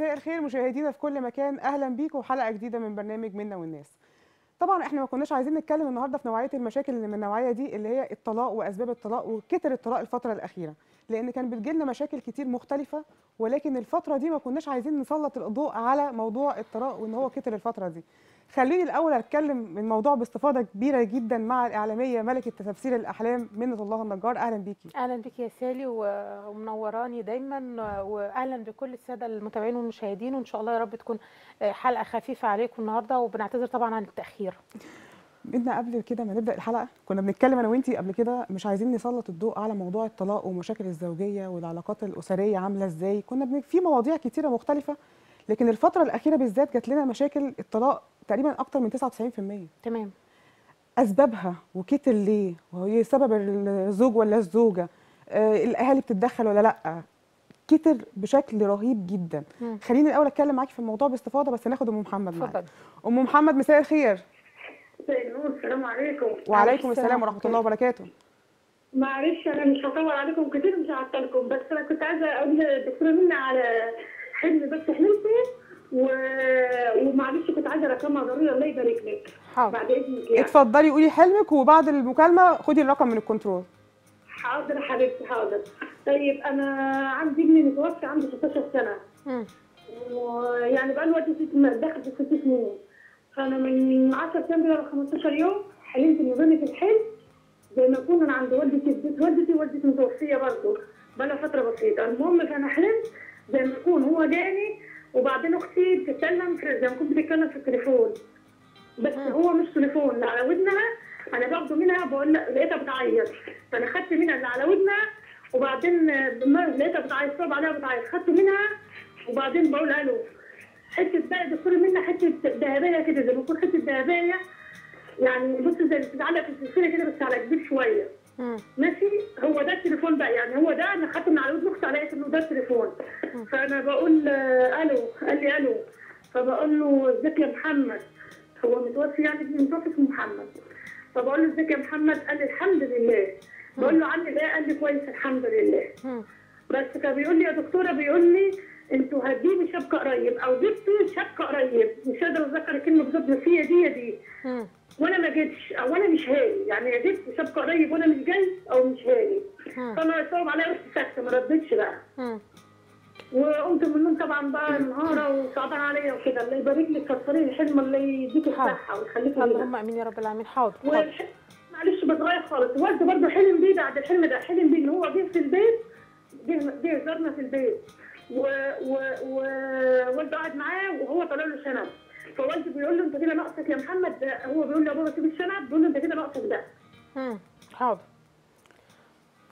مساء الخير مشاهدينا في كل مكان. أهلا بيكم وحلقه جديدة من برنامج منا والناس. طبعا إحنا ما كناش عايزين نتكلم النهارده في نوعية المشاكل اللي من النوعية دي اللي هي الطلاق وأسباب الطلاق وكتر الطلاق الفترة الأخيرة. لأن كان بتجيلنا مشاكل كتير مختلفة ولكن الفترة دي ما كناش عايزين نسلط الضوء على موضوع الطلاق وإن هو كتر الفترة دي. خليني الأول أتكلم من موضوع باستفاضة كبيرة جدا مع الإعلامية ملكة تفسير الأحلام منة الله النجار. أهلا بيكي. أهلا بك يا سالي ومنوراني دايما واهلا بكل السادة المتابعين والمشاهدين وإن شاء الله يا رب تكون حلقة خفيفة عليكم النهارده وبنعتذر طبعا عن التأخير. بدنا قبل كده ما نبدأ الحلقة كنا بنتكلم أنا وإنتي قبل كده مش عايزين نسلط الضوء على موضوع الطلاق ومشاكل الزوجية والعلاقات الأسرية عاملة إزاي. كنا بن... في مواضيع كتيرة مختلفة لكن الفترة الأخيرة بالذات جات لنا مشاكل الطلاق تقريبا أكتر من 99% تمام. أسبابها وكتر ليه وهي سبب الزوج ولا الزوجة آه الأهالي بتتدخل ولا لأ. كتر بشكل رهيب جدا. مم. خليني الأول أتكلم معاكي في الموضوع باستفاضة بس ناخد أم محمد معانا اتفضل. أم محمد مساء الخير. مساء النور السلام عليكم. وعليكم السلام السلام ورحمة الله وبركاته. معلش أنا مش هطول عليكم كتير مش هعطلكم بس أنا كنت عايزة أقول للدكتوره منى على حلم بس حلمته و... ومعلش كنت عايزة رقمها ضروري الله يبارك لك. بعد إذنك يعني. اتفضلي قولي حلمك وبعد المكالمة خدي الرقم من الكنترول. حاضر حبيبتي حاضر. طيب أنا عندي ابني متوفي عنده 16 سنة. مم. ويعني بقى له وقت ست داخل في ست سنين. فانا من 10 أيام كده ولا 15 يوم حلمت في الحلم. زي ما اكون أنا عند والدتي في بيت والدتي والدتي متوفية برضه. بقى فترة بسيطة. المهم فانا حلمت زي ما يكون هو جاني وبعدين أختي بتتكلم في زي ما كنت بتتكلم في التليفون. بس هو مش تليفون لا على ودنها أنا باخده منها بقول لها لقيتها بتعيط. فأنا خدت منها اللي على ودنها وبعدين لقيتها بتعيط صعب عليها بتعيط. خدته منها وبعدين بقول ألو حتة بقى دكتور منها حتة ذهبية كده زي ما يكون حتة ذهبية. يعني بص زي اللي بتتعلق في السلسلة كده بس على كبير شوية. مم. ماشي؟ هو ده التليفون بقى يعني هو ده أنا خدته من على أختي لقيت إنه ده التليفون. فأنا بقول آه، ألو قال لي ألو. فبقول له إزيك يا محمد؟ هو متوفي يعني؟ ابني متوفي اسمه محمد. فبقول له إزيك يا محمد؟ قال لي الحمد لله. بقول له عني إيه قال لي كويس الحمد لله. بس كان بيقول لي يا دكتورة بيقول لي أنتوا هتجيبوا شبكة قريب أو جبتوا شبكة قريب. مش قادرة أتذكر الكلمة بالظبط بس هي دي دي. وأنا ما جيتش أو أنا مش هاجي يعني يا جبت شبكه قريب وأنا مش جاي أو مش هاجي مم. فانا صعب عليا رحت ساكته ما ردتش بقى. وقمت من النوم طبعا بقى منهاره وصعبان عليا وكده. الله يبارك لك كسري الحلم اللي يديك. الصحة ويخليك اللهم آمين يا رب العالمين. حاضر معلش بتغير خالص. والده برضه حلم بيه بعد الحلم ده. حلم بيه إن هو جه في البيت. جه جه زارنا في البيت. و و و قاعد معاه وهو طلع له شنب. فوالده بيقول له أنت كده ناقصك يا محمد. ده هو بيقول له يا بابا سيب الشنب بيقول له أنت كده ناقصك ده. مم. حاضر.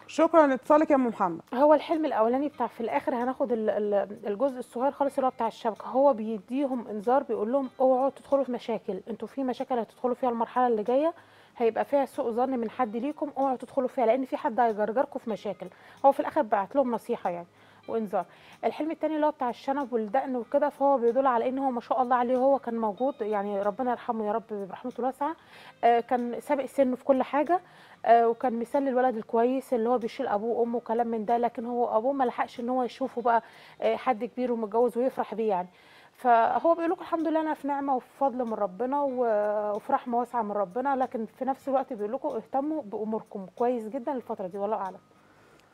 شكرا. لاتصالك يا أم محمد. هو الحلم الأولاني بتاع في الآخر هناخد ال- ال- الجزء الصغير خالص اللي هو بتاع الشبكة. هو بيديهم إنذار بيقول لهم اوعوا تدخلوا في مشاكل. أنتوا في مشاكل هتدخلوا فيها المرحلة اللي جاية. هيبقى فيها سوء ظن من حد ليكم. اوعوا تدخلوا فيها لأن في حد هيجرجركم في مشاكل. هو في الآخر بعت لهم نصيحة يعني. وإنذار. الحلم التاني اللي هو بتاع الشنب والدقن وكده فهو بيدل على إن هو ما شاء الله عليه هو كان موجود يعني ربنا يرحمه يا رب برحمته الواسعه آه، كان سابق سنه في كل حاجة آه، وكان مثال للولد الكويس اللي هو بيشيل أبوه وأمه وكلام من ده لكن هو أبوه ما لحقش إن هو يشوفه بقى آه، حد كبير ومتجوز ويفرح بيه يعني. فهو بيقول لكم الحمد لله أنا في نعمة وفي فضل من ربنا وفي رحمة واسعة من ربنا لكن في نفس الوقت بيقول لكم اهتموا بأموركم كويس جدا الفترة دي والله أعلم.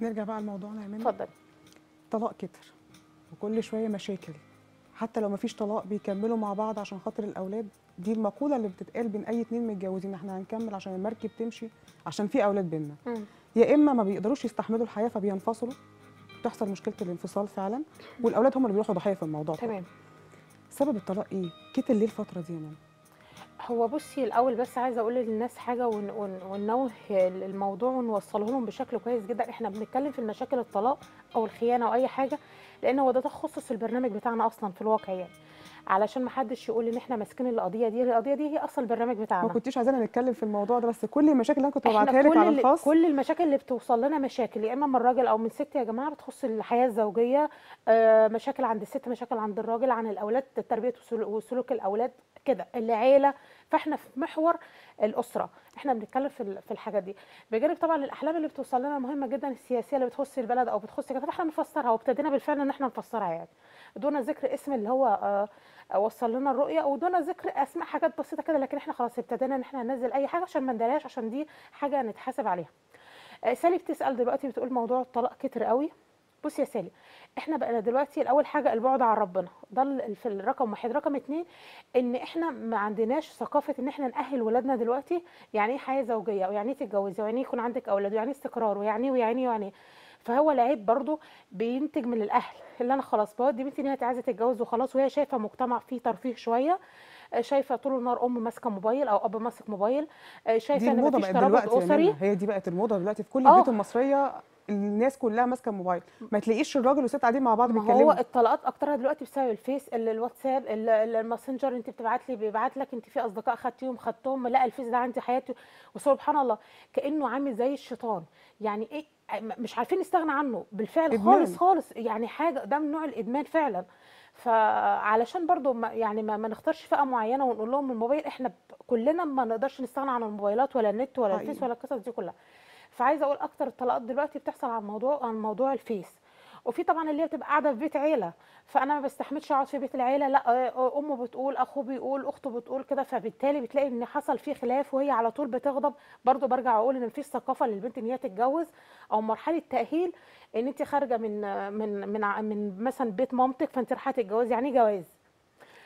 نرجع بقى لموضوعنا يا منى. اتفضل. طلاق كتر وكل شوية مشاكل. حتى لو مفيش طلاق بيكملوا مع بعض عشان خاطر الأولاد. دي المقولة اللي بتتقال بين أي اتنين متجوزين إحنا هنكمل عشان المركب تمشي عشان في أولاد بينا. يا إما ما بيقدروش يستحملوا الحياة فبينفصلوا. تحصل مشكلة الانفصال فعلا. والأولاد هم اللي بيروحوا ضحيه في الموضوع تمام. سبب الطلاق إيه؟ كتر ليه الفترة دي يا منى هو بصي الأول بس عايزة أقول للناس حاجة ون- ون- وننوه الموضوع ونوصله لهم بشكل كويس جدا. إحنا بنتكلم في المشاكل الطلاق أو الخيانة أو أي حاجة لأن هو ده تخصص البرنامج بتاعنا أصلا في الواقع يعني. علشان ما حدش يقول إن إحنا ماسكين القضية دي. القضية دي هي أصلا البرنامج ما بتاعنا كنتيش عايزانا نتكلم في الموضوع ده بس كل المشاكل اللي أنا كنت ببعتها لك على ال- الخاص. كل المشاكل اللي بتوصل لنا مشاكل. يا إما من الراجل أو من الست يا جماعة بتخص الحياة الزوجية آه، مشاكل عند الست مشاكل عند الراجل عن الأولاد تربية وسلو- وسلوك الأولاد كده. العيلة فاحنا في محور الأسرة. إحنا بنتكلم في في الحاجات دي. بجانب طبعا الأحلام اللي بتوصل لنا مهمة جدا السياسية اللي بتخص البلد أو بتخص كده فاحنا بنفسرها وابتدينا بالفعل إن إحنا نفسرها يعني. دون ذكر اسم اللي هو آه، وصل لنا الرؤية ودون ذكر أسماء حاجات بسيطة كده لكن إحنا خلاص ابتدينا إن إحنا ننزل أي حاجة عشان ما ندلهاش عشان دي حاجة نتحاسب عليها. آه، سالي بتسأل دلوقتي بتقول موضوع الطلاق كتر قوي. بص يا سالي إحنا بقينا دلوقتي الأول حاجة البعد عن ربنا. ده في الرقم واحد. رقم اتنين إن إحنا ما عندناش ثقافة إن إحنا نأهل ولادنا دلوقتي يعني إيه حياة زوجية ويعني إيه تتجوزي ويعني إيه يكون عندك أولاد ويعني إيه استقرار ويعني إيه ويعني إيه ويعني فهو العيب برضو بينتج من الأهل اللي أنا خلاص بودي بنتي إن هي عايزة تتجوز وخلاص وهي شايفة مجتمع فيه ترفيه شوية آه، شايفة طول النهار أم ماسكة موبايل أو أب ماسك موبايل آه، شايفة إن مفيش ترابط أسري. هي دي بقت الموضة دلوقتي في كل آه. البيوت المصرية الناس كلها ماسكة موبايل ما تلاقيش الراجل والست قاعدين مع بعض ما هو بيتكلموا. الطلاقات اكترها دلوقتي بسبب الفيس ال- الواتساب ال- ال- الماسنجر انت بتبعت لي بيبعت لك انت في اصدقاء خدتيهم خدتهم لا الفيس ده عندي حياتي. وسبحان الله كأنه عامل زي الشيطان. يعني إيه؟ مش عارفين نستغنى عنه. بالفعل إدمان. خالص خالص. يعني حاجة ده من نوع الإدمان فعلا. فعلشان برضو ما يعني ما, ما نختارش فئة معينة ونقول لهم الموبايل إحنا كلنا ما نقدرش نستغنى عن الموبايلات ولا النت ولا. الفيس ولا القصص دي كلها. فعايزة أقول أكتر الطلاقات دلوقتي بتحصل عن موضوع عن موضوع الفيس. وفي طبعا اللي هي بتبقى قاعدة في بيت عيلة. فأنا ما بستحملش أقعد في بيت العيلة. لا آه، امه بتقول اخوه بيقول اخته بتقول كده. فبالتالي بتلاقي إن حصل فيه خلاف وهي على طول بتغضب. برضو برجع أقول إن مفيش ثقافة للبنت إن هي تتجوز أو مرحلة تأهيل إن أنت خارجة من آه، من من من مثلا بيت مامتك فأنت رايحة تتجوزي. يعني إيه جواز؟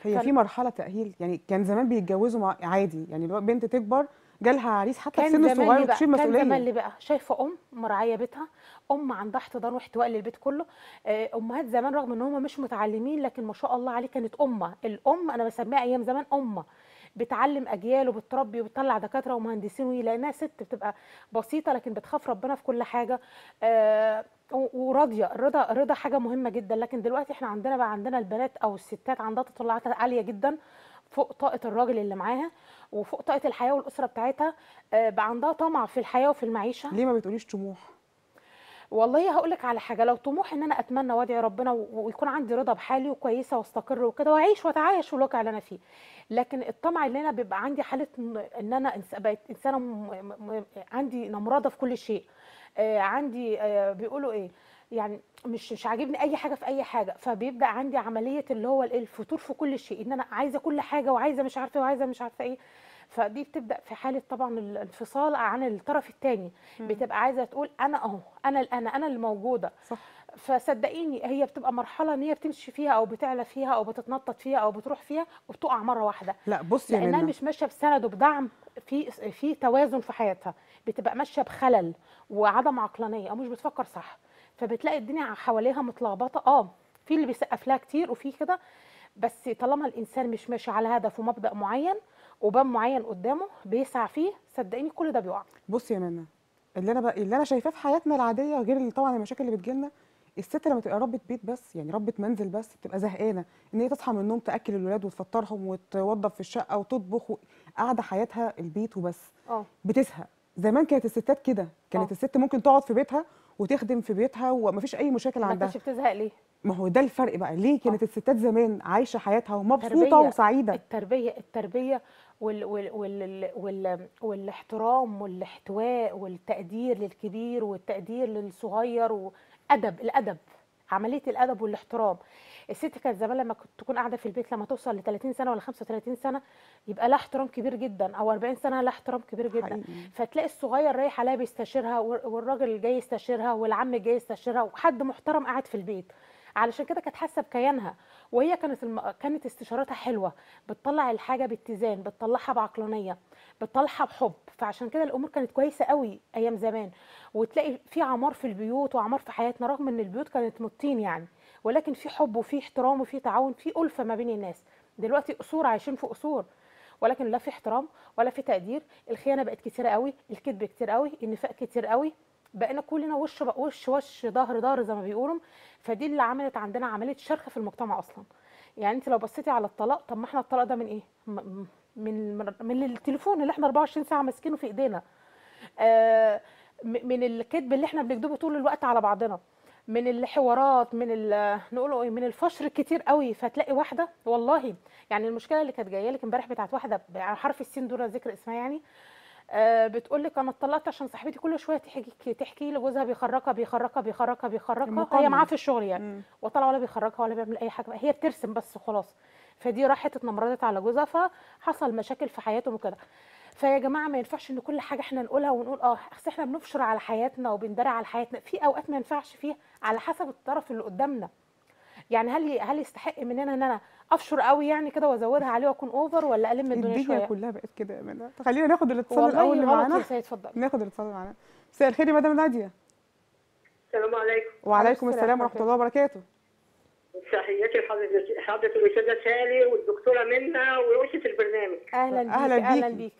هي فال- في مرحلة تأهيل. يعني كان زمان بيتجوزوا عادي. يعني بنت تكبر جالها عريس حتى في سن صغير وتشيل كان زمان مسؤولية. اللي بقى. شايفة أم مراعية بيتها أم عندها احتضان واحتواء للبيت كله. آه، أمهات زمان رغم إن هم مش متعلمين لكن ما شاء الله عليه كانت أمة. الأم أنا بسميها أيام زمان أمة. بتعلم أجيال وبتربي وبتطلع دكاترة ومهندسين وهي لانها ست بتبقى بسيطة لكن بتخاف ربنا في كل حاجة. آه، وراضية. الرضا الرضا حاجة مهمة جدا. لكن دلوقتي إحنا عندنا بقى عندنا البنات أو الستات عندها تطلعات عالية جدا. فوق طاقة الراجل اللي معاها وفوق طاقة الحياة والأسرة بتاعتها آه، بقى عندها طمع في الحياة وفي المعيشة. ليه ما بتقوليش طموح؟ والله هقول لك على حاجة لو طموح إن أنا أتمنى وأدعي ربنا ويكون عندي رضا بحالي وكويسة وأستقر وكده وأعيش وأتعايش في الواقع اللي أنا فيه. لكن الطمع اللي أنا بيبقى عندي حالة ان أنا بقيت إنسانة. عندي نمرضه في كل شيء. آه عندي آه بيقولوا إيه؟ يعني مش مش عاجبني أي حاجة في أي حاجة فبيبدأ عندي عملية اللي هو؟ الفتور في كل شيء إن أنا عايزة كل حاجة وعايزة مش عارفة وعايزة مش عارفة إيه. فدي بتبدأ في حالة طبعا الانفصال عن الطرف الثاني بتبقى عايزة تقول أنا أهو أنا أنا أنا اللي موجودة. صح. فصدقيني هي بتبقى مرحلة إن هي بتمشي فيها أو بتعلى فيها أو بتتنطط فيها أو بتروح فيها وبتقع مرة واحدة. لا بصي لأنها مش ماشية بسند وبدعم في في توازن في حياتها. بتبقى ماشية بخلل وعدم عقلانية أو مش بتفكر صح. فبتلاقي الدنيا حواليها متلخبطة. آه في اللي بيسقف لها كتير وفي كده بس طالما الإنسان مش ماشي على هدف ومبدأ معين وباب معين قدامه بيسعى فيه صدقيني كل ده بيقع. بصي يا منى اللي أنا بقى اللي أنا شايفاه في حياتنا العادية غير اللي طبعا المشاكل اللي بتجيلنا الست لما تبقى ربة بيت بس يعني ربة منزل بس بتبقى زهقانة إن هي تصحى من النوم تأكل الولاد وتفطرهم وتوضب في الشقة وتطبخ. قاعدة حياتها البيت وبس. آه. بتزهق. زمان كانت الستات كده. كانت آه. الست ممكن تقعد في بيتها وتخدم في بيتها ومفيش أي مشاكل ما عندها. كانتش بتزهق ليه؟ ما هو ده الفرق بقى. ليه كانت الستات زمان عايشة حياتها ومبسوطة. وسعيدة؟ التربية التربية وال وال وال وال والاحترام والاحتواء والتقدير للكبير والتقدير للصغير وأدب الأدب عملية الأدب والاحترام. الست كانت زمان لما كنت تكون قاعدة في البيت لما توصل ل 30 سنة ولا 35 سنة يبقى لها احترام كبير جدا أو 40 سنة لها احترام كبير جدا. حقيقي. فتلاقي الصغير رايح عليها بيستشيرها وال- والراجل جاي يستشيرها والعم جاي يستشيرها وحد محترم قاعد في البيت. علشان كده كانت حاسة بكيانها. وهي كانت الم... كانت استشاراتها حلوة. بتطلع الحاجة باتزان بتطلعها بعقلانية بتطلعها بحب. فعشان كده الأمور كانت كويسة قوي أيام زمان. وتلاقي في عمار في البيوت وعمار في حياتنا رغم إن البيوت كانت مطين يعني. ولكن في حب وفي احترام وفي تعاون في ألفة ما بين الناس. دلوقتي قصور عايشين في قصور. ولكن لا في احترام ولا في تقدير. الخيانة بقت كتيره قوي الكذب كتير قوي النفاق كتير قوي. بقينا كلنا وش بقى وش وش ظهر ظهر زي ما بيقولوا. فدي اللي عملت عندنا عملية شرخ في المجتمع أصلا. يعني أنت لو بصيتي على الطلاق طب ما إحنا الطلاق ده من إيه؟ من من, التليفون اللي إحنا 24 ساعة ماسكينه في إيدينا. آه من الكذب اللي إحنا بنكذبه طول الوقت على بعضنا. من الحوارات من نقوله إيه من الفشر الكتير قوي. فتلاقي واحدة والله يعني المشكلة اللي كانت جاية لك امبارح بتاعت واحدة على حرف السين دون ذكر اسمها يعني آه بتقول لك أنا اتطلقت عشان صاحبتي كل شوية تحكي تحكي لي جوزها بيخرجها بيخرجها بيخرجها بيخرجها هي. معاه في الشغل يعني. وطلع ولا بيخرجها ولا بيعمل أي حاجة. هي بترسم بس وخلاص. فدي راحت اتنمرضت على جوزها فحصل مشاكل في حياتهم وكده. فيا جماعة ما ينفعش إن كل حاجة إحنا نقولها ونقول آه أصل إحنا بنفشر على حياتنا وبندرع على حياتنا. في أوقات ما ينفعش فيها على حسب الطرف اللي قدامنا. يعني هل هل يستحق مننا إن أنا أفشر قوي يعني كده وأزودها عليه وأكون over ولا ألم الدنيا الدنيا شوية؟ كلها بقت كده يا منى. خلينا ناخد الاتصال الأول اللي معانا. اتفضل. ناخد الاتصال اللي معانا. مساء الخير يا مدام نادية. السلام عليكم. وعليكم السلام ورحمة الله وبركاته. تحياتي لحضرة حضرة الأستاذة سالي والدكتورة منى ورئيسة البرنامج. أهلا بيك أهلاً أهلا بيكي. بيك.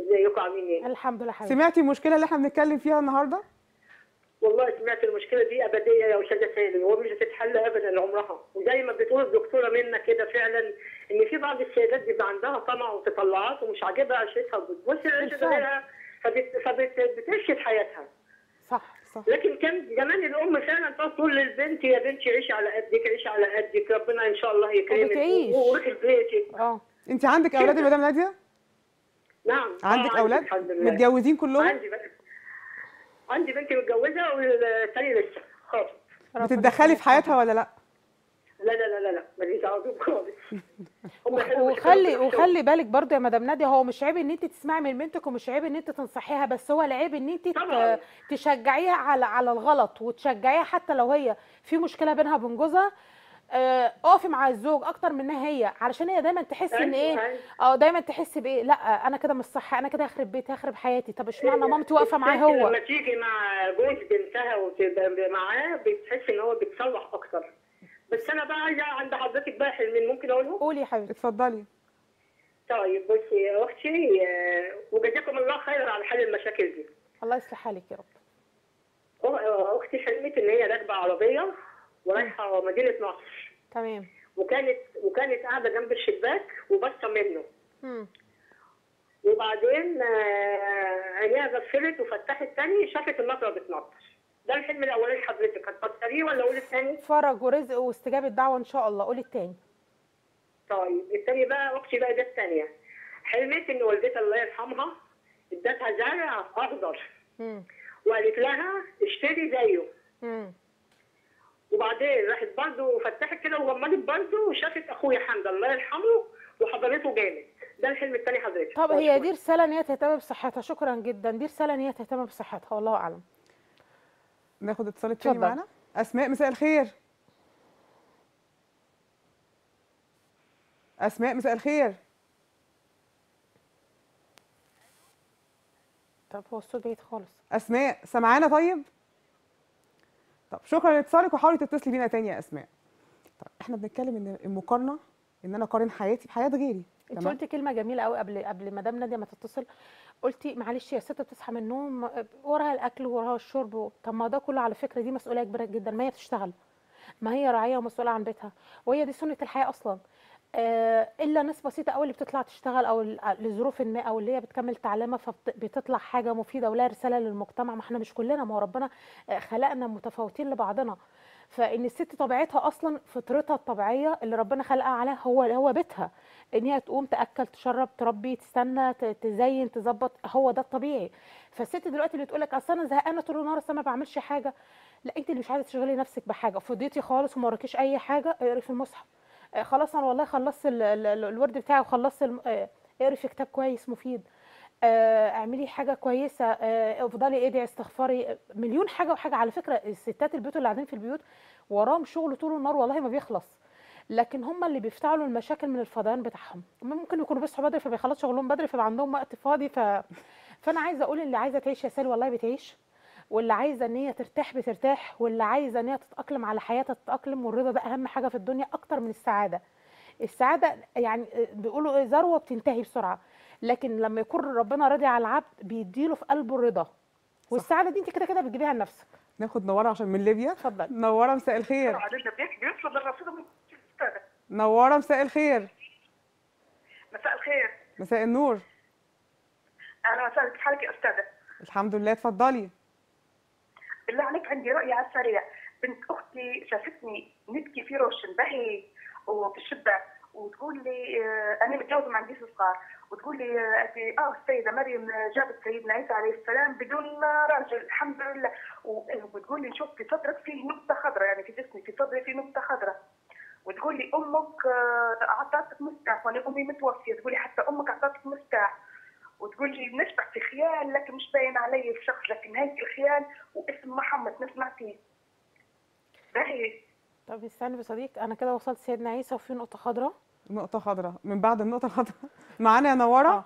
ازيكم عاملين إيه؟ الحمد لله حبيبي. سمعتي المشكلة اللي إحنا بنتكلم فيها النهارده؟ والله سمعت المشكلة دي أبدية يا أستاذة سالي ومش هتتحل أبدا عمرها. وزي ما بتقول الدكتورة منى كده فعلا إن في بعض السيدات بيبقى عندها طمع وتطلعات ومش عاجبها عيشتها وبتبص بالفعل. غيرها فبت- فبترشد حياتها. صح صح. لكن كان زمان الأم فعلا تقعد تقول للبنت يا بنتي عيشي على قدك عيشي على قدك ربنا إن شاء الله يكرمك. وروحي لبيتك. آه. انت عندك أولاد يا مدام نادية؟ نعم. آه، عندك عندي أولاد؟ الحمد لله. متجوزين كلهم؟ عندي بقى. عندي بنتي متجوزة والثاني لسه. ربنا بتتدخلي في. حياتها ولا لأ؟ لا لا لا لا لا. ماليش دعوه بيهم خالص. وخلي وخلي بالك برضو يا مدام نادية هو مش عيب إن أنت تسمعي من بنتك ومش عيب إن أنت تنصحيها بس هو العيب إن أنت. تشجعيها على على الغلط وتشجعيها حتى لو هي في مشكلة بينها وبين جوزها آه، اقفي مع الزوج أكتر منها هي علشان هي دايما تحس إن أيوة، إيه؟ أيوة. آه دايما تحس بإيه؟ لأ أنا كده مش صح أنا كده هخرب بيتي هخرب حياتي. طب اشمعنى مامتي واقفة معاه هو؟ لما تيجي مع جوز بنتها وتبقى معاه بتحس إن هو بيتصلح أكتر. بس أنا بقى عايزة عند حضرتك بقى حلمين ممكن أقولهم؟ قولي يا حبيبتي. اتفضلي. طيب بصي يا أختي آه، وجزاكم الله خير على حل المشاكل دي. الله يصلح حالك يا رب. أخ- أختي حلمت إن هي راكبة عربية. ورايحة مدينة نصر. تمام. وكانت وكانت قاعدة جنب الشباك وبصة منه. مم. وبعدين آه، عينيها غفلت وفتحت تاني شافت المطره بتنطر. ده الحلم الأولاني حضرتك هتفسريه ولا أقول الثاني؟ فرج ورزق واستجابة دعوة إن شاء الله. قولي التاني. طيب الثاني بقى أختي بقى ده الثانية حلمت إن والدتها الله يرحمها إدتها زرع أخضر. وقالت لها اشتري زيه. مم. وبعدين راحت برضه فتحت كده وغمضت برضه وشافت أخويا حمد الله يرحمه وحضنته جامد. ده الحلم الثاني حضرتك. طب هي دي رسالة إن هي تهتم بصحتها. شكرا جدا. دي رسالة إن هي تهتم بصحتها. والله أعلم. ناخد اتصال اتفضل. معانا؟ أسماء مساء الخير. أسماء مساء الخير. طب هو الصوت بعيد خالص. أسماء سامعانا طيب؟ طب شكرا لاتصالك وحاولي تتصلي بينا تاني يا أسماء. طب إحنا بنتكلم إن المقارنة إن أنا أقارن حياتي بحياة غيري أنت قلتي كلمة جميلة قوي قبل قبل مدام نادية ما تتصل. قلتي معلش يا ست بتصحى من النوم وراها الأكل وراها الشرب طب ما ده كله على فكرة دي مسؤولية كبيرة جدا ما هي بتشتغل ما هي راعية ومسؤولة عن بيتها. وهي دي سنة الحياة أصلا. إلا ناس بسيطة قوي اللي بتطلع تشتغل أو ل- لظروف ما أو اللي هي بتكمل تعليمها فبتطلع حاجة مفيدة ولها رسالة للمجتمع. ما إحنا مش كلنا ما هو ربنا آه، خلقنا متفاوتين لبعضنا. فإن الست طبيعتها أصلا فطرتها الطبيعية اللي ربنا خلقها عليها هو هو بيتها. إن هي تقوم تأكل تشرب تربي تستنى تزين تظبط هو ده الطبيعي. فالست دلوقتي اللي تقول لك أصل أنا زهقانة طول النهار ما بعملش حاجة لا أنت اللي مش عايزة تشغلي نفسك بحاجة. فضيتي خالص وما وراكيش أي حاجة اقري في المصحف. آه، خلاص أنا والله خلصت ال- ال- ال- الورد بتاعي وخلصت آه، اقري في كتاب كويس مفيد. آه، اعملي حاجة كويسة. آه، افضلي ادعي استغفري. آه، مليون حاجة وحاجة. على فكرة الستات البيوت اللي قاعدين في البيوت وراهم شغل طول النهار والله ما بيخلص. لكن هم اللي بيفتعلوا المشاكل من الفضيان بتاعهم. هم ممكن يكونوا بيصحوا بدري فبيخلصوا شغلهم بدري فبقى عندهم وقت فاضي. ف... فأنا عايزة أقول اللي عايزة تعيش يا سالي والله بتعيش. واللي عايزة إن هي ترتاح بترتاح واللي عايزة إن هي تتأقلم على حياتها تتأقلم والرضا ده أهم حاجة في الدنيا أكتر من السعادة. السعادة يعني بيقولوا إيه ذروة بتنتهي بسرعة. لكن لما يكون ربنا راضي على العبد بيديله في قلبه الرضا. والسعادة دي أنت كده كده بتجيبيها لنفسك. ناخد نوره عشان من ليبيا. اتفضل. نوره مساء الخير. نوره مساء الخير. مساء الخير. مساء النور. أهلا وسهلا. كيف حالك يا أستاذة؟ الحمد لله اتفضلي. بالله عليك عندي رؤيه على السريع بنت أختي شافتني نبكي في روشن بهي وفي وتقول لي آه، أنا متجوزة ما عنديش صغار. وتقول لي آه آه، السيدة مريم جابت سيدنا عيسى عليه السلام بدون راجل الحمد لله. وتقول لي شوف في صدرك فيه نقطة خضراء يعني في جسمي في صدري في نقطة خضراء. وتقول لي أمك آه، اعطتك مفتاح وأنا أمي متوفية. تقول لي حتى أمك اعطتك مفتاح. وتقول لي نشبع في خيال لكن مش باين علي الشخص لكن هيك الخيال واسم محمد نسمع فيه باهي. طب استني يا صديق أنا كده وصلت سيدنا عيسى وفي نقطة خضراء نقطة خضراء من بعد النقطة الخضراء معانا يا نوره آه.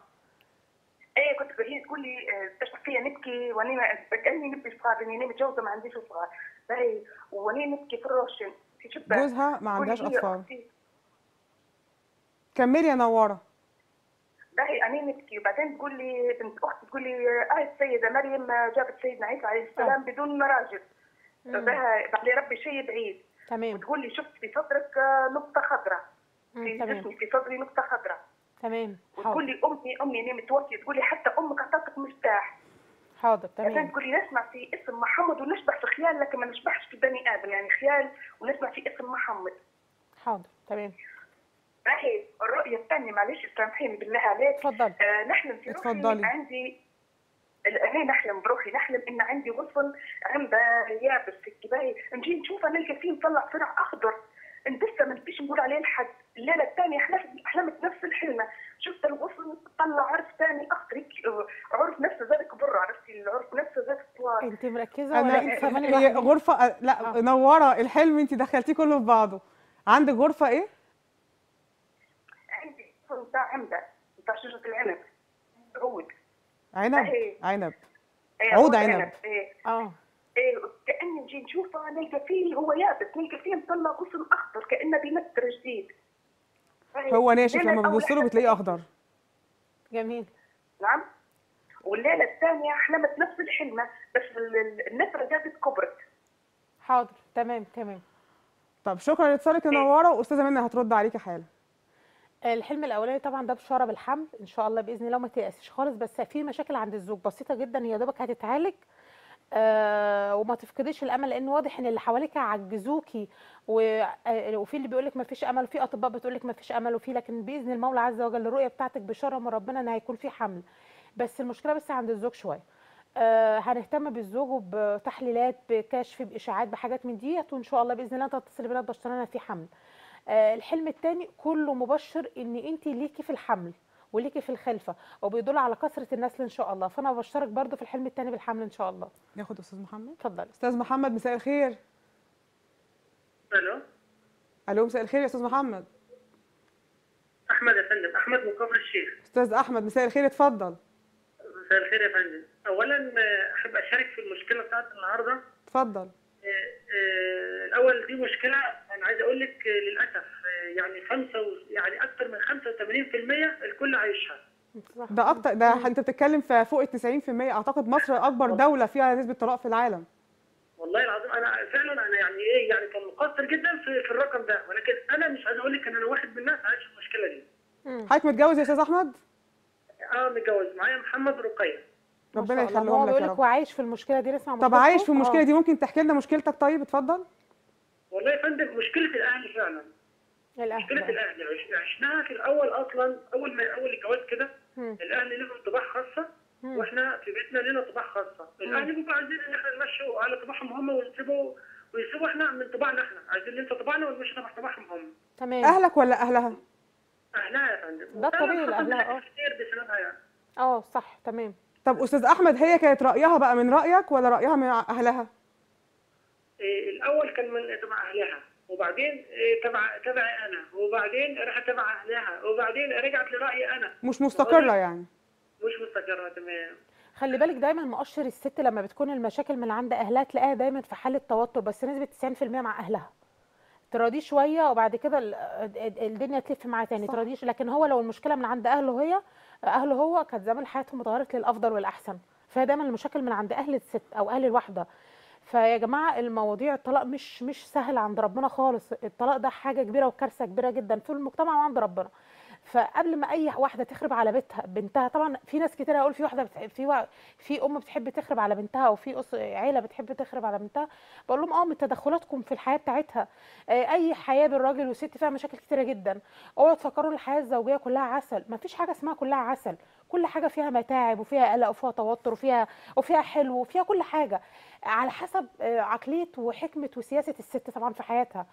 إيه كنت هي تقول لي آه، تشبع فيا نبكي وأنا كاني نبكي صغار لاني أنا متجوزة ما عنديش صغار باهي. وأنا نبكي في الروشن في شباك. جوزها ما عندهاش أطفال. كملي يا نوره باهي أنا نبكي وبعدين تقول لي بنت أختي تقول لي آه السيدة مريم جابت سيدنا عيسى عليه السلام بدون راجل مم. بها بعد ربي شيء بعيد. تمام. وتقول لي شفت في صدرك آه، نقطة خضراء. في جسمي في صدري نقطة خضراء. تمام. وتقول لي أمي أمي أنا متوفية. تقول لي حتى أمك اعطتك مفتاح حاضر بعدين تمام. تقول لي نسمع في اسم محمد ونشبح في خيال لكن ما نشبحش في بني آدم. يعني خيال ونسمع في اسم محمد. حاضر تمام. راهي الرؤية الثانية معلش سامحيني بالله عليك. اتفضل آه نحلم في روحي اتفضلي. عندي أنا نحلم بروحي. نحلم إن عندي غصن عنده يابس في الجباية نجي نشوفه نلقى فيه مطلع فرع أخضر. لسه ما نبيش نقول عليه لحد الليلة الثانية حلمت نفس الحلمة. شفت الغصن طلع عرف ثاني أخضر. عرف نفسه زي كبر عرفتي؟ العرف نفسه زي الطوال أنت مركزة ولا أنا أنت هي؟ غرفة لا آه. نوره الحلم أنت دخلتيه كله في بعضه. عندك غرفة إيه؟ بتاع عنبه بتاع شجرة العنب. عود. عنب؟ أهي. عنب. إيه، عود عنب. إيه. آه. إيه، كأني نجي نشوفه نلقى فيه هو يابس نلقى فيه مطلع غصن أخضر كأنه بينتر جديد. هو ناشف لما بتبص له بتلاقيه أخضر. جميل. نعم. والليلة الثانية حلمت نفس الحلمة بس ال- ال- النترة زادت كبرت. حاضر تمام تمام. طب شكرا لاتصالك يا نوره واستاذه منى هترد عليكي حالا الحلم الأولاني طبعا ده بشاره بالحمل إن شاء الله بإذن الله ما تيأسيش خالص بس في مشاكل عند الزوج بسيطة جدا يا دوبك هتتعالج. آه وما تفقديش الأمل لأن واضح إن اللي حواليك عجزوكي آه، وفي اللي بيقول لك ما فيش أمل وفي أطباء بتقول لك ما فيش أمل وفي لكن بإذن المولى عز وجل الرؤية بتاعتك بشاره من ربنا إن هيكون في حمل. بس المشكلة بس عند الزوج شوية. آه هنهتم بالزوج وبتحليلات بكشف بإشاعات بحاجات من ديت وإن شاء الله بإذن الله تتصل بنا تبشرنا في حمل. الحلم الثاني كله مبشر إن انت ليكي في الحمل وليكي في الخلفة وبيدل على كثرة النسل إن شاء الله. فأنا ببشرك برضو في الحلم الثاني بالحمل إن شاء الله. ناخد أستاذ محمد؟ اتفضلي. أستاذ محمد مساء الخير. ألو؟ ألو مساء الخير يا أستاذ محمد. أحمد يا فندم أحمد من كفر الشيخ. أستاذ أحمد مساء الخير اتفضل. مساء الخير يا فندم. اولا آه، أحب أشارك في المشكلة بتاعت النهارده. اتفضل. آه، آه، الأول دي مشكلة. أنا عايز أقول لك آه، للأسف آه، يعني خمسة و... يعني أكثر من 85% الكل عايشها. صح. ده أكتر ده أنت بتتكلم في فوق ال 90% أعتقد مصر أكبر دولة فيها نسبة طلاق في العالم. والله العظيم أنا فعلا أنا يعني إيه يعني كان مقصر جدا في, في الرقم ده. ولكن أنا مش عايز أقول لك إن أنا واحد من الناس عايش المشكلة دي. حضرتك متجوز يا أستاذ أحمد؟ آه متجوز. معايا محمد رقية. ربنا يخليهم لك بيقول يا لك رب. هو عايش في المشكلة دي نسمع طب؟ عايش في المشكلة آه. دي ممكن تحكي لنا مشكلتك طيب؟ اتفضل. والله يا فندم مشكلة الأهل فعلا. الأهل. مشكلة بقى. الأهل. عش- عشناها في الأول أصلا أول ما أول الجواز كده. الأهل لهم طباع خاصة مم. وإحنا في بيتنا لنا طباع خاصة. الأهل بيبقوا عايزين إن إحنا نمشوا على طباعهم هم ويسيبوا ويسيبوا إحنا من طباعنا إحنا. عايزين ننسى طباعنا ونمشي طبع طباعهم. هم تمام. أهلك ولا أهلها؟ أهلها يا فندم. ده وفعلاً طبيعي حصل لأهلها، مشاكل آه. كتير بسببها يعني. آه صح تمام. طب أستاذ أحمد هي كانت رأيها بقى من رأيك ولا رأيها من أهلها؟ إيه، الأول كان من تبع أهلها وبعدين إيه، تبع تبعي أنا وبعدين راحت تبع أهلها وبعدين رجعت لرأيي أنا. مش مستقرة يعني؟ مش مستقرة تمام. خلي بالك دايما مؤشر الست لما بتكون المشاكل من عند أهلها تلاقيها دايما في حالة توتر بس نسبة 90% مع أهلها. تراضيه شوية وبعد كده ال- ال- الدنيا تلف معاه تاني صح. تراضيش لكن هو لو المشكلة من عند أهله هي أهله هو كانت زمان حياتهم اتغيرت للأفضل والأحسن. فهي دايما المشاكل من عند أهل الست أو أهل الواحده فيا جماعة المواضيع الطلاق مش مش سهل عند ربنا خالص. الطلاق ده حاجة كبيرة وكارثة كبيرة جدا في المجتمع وعند ربنا. فقبل ما أي واحدة تخرب على بيتها بنتها طبعا في ناس كتير هيقول في واحدة بتحب في في أم بتحب تخرب على بنتها أو في عيلة بتحب تخرب على بنتها بقول لهم آه من تدخلاتكم في الحياة بتاعتها. آه، أي حياة بين راجل وست فيها مشاكل كتيرة جدا. اوعوا تفكروا الحياة الزوجية كلها عسل. ما فيش حاجة اسمها كلها عسل. كل حاجة فيها متاعب وفيها قلق وفيها توتر وفيها وفيها حلو وفيها كل حاجة. على حسب آه، عقلية وحكمة وسياسة الست طبعا في حياتها.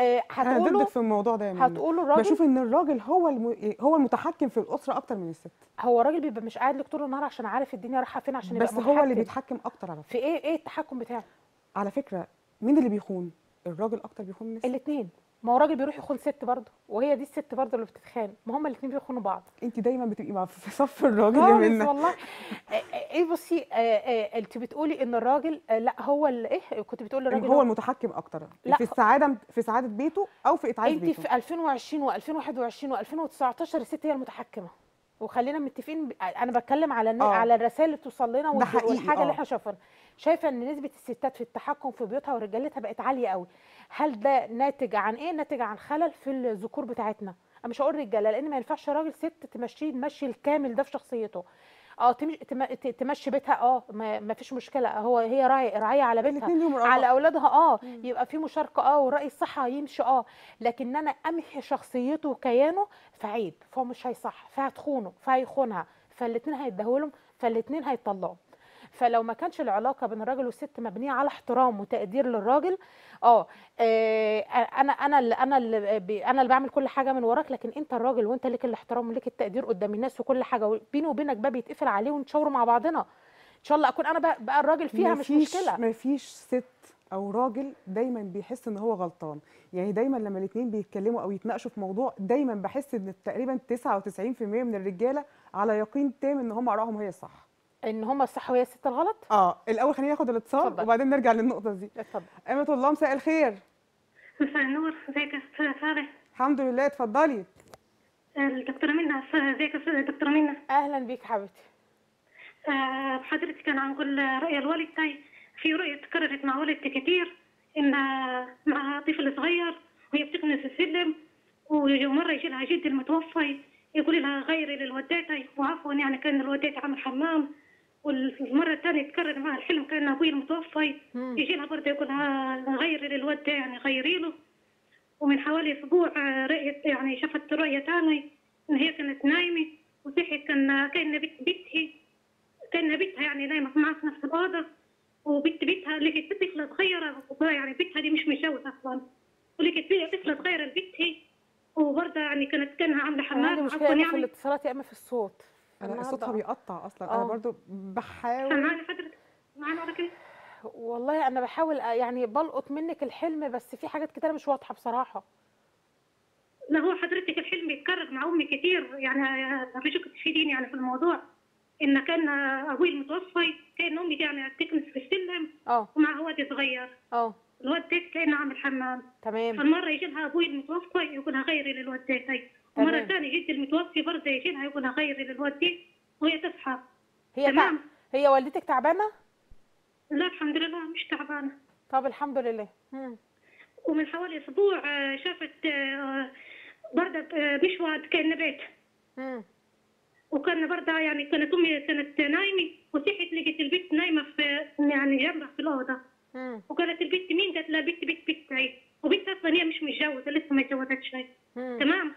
آه، أنا هتقولوا ضدك في الموضوع ده يا منى. هتقولوا الراجل بشوف إن الراجل هو الم... هو المتحكم في الأسرة أكتر من الست. هو الراجل بيبقى مش قاعد لك طول النهار عشان عارف الدنيا رايحة فين عشان بس يبقى هو اللي. بيتحكم أكتر على فكرة. في إيه؟ إيه التحكم بتاعه؟ على فكرة مين اللي بيخون؟ الراجل أكتر بيخون من الست؟ الاثنين ما هو راجل بيروح يخون ست برضه وهي دي الست برضه اللي بتتخان. ما هم الاثنين بيخونوا بعض. انت دايما بتبقي مع في صف الراجل يا منى والله. آه، آه، إيه بصي آه، انت بتقولي ان الراجل لا هو إيه كنت بتقولي الراجل هو المتحكم أكتر. لا. في السعادة في سعادة بيته أو في إتعاز انت بيته. في 2020 و2021 و2019 الست هي المتحكمة. وخلينا متفقين ب- أنا بتكلم على الن- آه. على الرسائل اللي توصل لنا حقيقي، والحاجة آه. اللي إحنا شايفينها. شايفة إن نسبة الستات في التحكم في بيوتها ورجالتها بقت عالية قوي. هل ده ناتج عن إيه؟ ناتج عن خلل في الذكور بتاعتنا. أنا مش هقول رجالة لأن ما ينفعش راجل ست تمشيه المشي الكامل ده في شخصيته. آه تمشي بيتها آه ما فيش مشكلة. هو هي راعي راعيه على بيتها. على. أولادها آه يبقى في مشاركة آه والراي الصح هيمشي آه. لكن أنا أمحي شخصيته وكيانه فعيب. فهو مش هيصح فهتخونه فهيخونها. فالاثنين هيتدهولهم فالاثنين هيطلعوا فلو ما كانش العلاقة بين الراجل والست مبنية على احترام وتقدير للراجل آه آه، أنا أنا اللي أنا اللي أنا اللي بعمل كل حاجة من وراك لكن أنت الراجل وأنت ليك الاحترام وليك التقدير قدام الناس وكل حاجة بيني وبينك باب يتقفل عليه ونشاور مع بعضنا. إن شاء الله أكون أنا بقى, بقى الراجل فيها مش مشكلة. مفيش ست أو راجل دايما بيحس إن هو غلطان. يعني دايما لما الاثنين بيتكلموا أو يتناقشوا في موضوع دايما بحس إن تقريبا 99% من الرجالة على يقين تام إن هم آرائهم هي الصح. إن هم الصح وهي الست الغلط؟ آه الأول خلينا ناخد الاتصال. وبعدين نرجع للنقطة دي. اتفضل. أمة الله مساء الخير. مساء النور. ازيك يا أستاذ صالح الحمد لله اتفضلي. الدكتورة منى ازيك يا دكتورة منى أهلا بيك حبيبتي. آه، حضرتك أنا هنقول رأي الوالد تاعي. في رؤية تكررت مع والدتي كتير إن مع طفل صغير وهي بتكنس السلم ومرة يجي لها جدي المتوفي يقول لها غيري للوداتي وعفوا يعني كان الوداتي عامل حمام. والمرة الثانية تكرر معها الحلم كان أبوي المتوفي مم. يجي لها برضه يقول غيري للودة يعني غيري له ومن حوالي أسبوع آه، رأيت يعني شافت رؤية تاني إن هي كانت نايمة. وصحيت كان كأن بنت بنتها كأن بنتها يعني نايمة معها في نفس الأوضة. وبنت بنتها لقيت طفلة صغيرة يعني بنتها دي مش متجوزة أصلا. ولقيت فيها طفلة صغيرة لبنتها وبرضه يعني كانت كأنها عاملة أنا حمام. عفوا يعني. الاتصالات يا إما في الصوت. أنا صوتها آه. بيقطع أصلا. أنا آه. برضو بحاول. سامعاني حضرتك معانا ولا كده. والله أنا بحاول أ- يعني بلقط منك الحلم بس في حاجات كتيرة مش واضحة بصراحة. لا هو حضرتك الحلم بيتكرر مع أمي كتير. يعني ارجوك تفيديني يعني في الموضوع. إن كان أبوي المتوفي كان أمي يعني تكنس في السلم آه. ومع واد صغير. آه. الواد ده كان عامل حمام تمام. فالمرة يجي لها أبوي المتوفي يقول لها غيري للواد ده ومره. ثانية جدي المتوفي برضه يجي لها يقول لها غيري للواد ده وهي تصحى هي تع... تمام. هي والدتك تعبانة لا الحمد لله مش تعبانة طب الحمد لله مم. ومن حوالي أسبوع آه، شافت آه، برضه آه، مشواد كان بيت مم. وكان برضه يعني كانت أمي كانت نايمة وصحت لقيت البنت نايمة في يعني جنبها في الأوضة. وقالت البنت مين؟ قالت لها بنت بنت بنتي وبنت أصلا هي مش متجوزة لسه ما اتجوزتش. تمام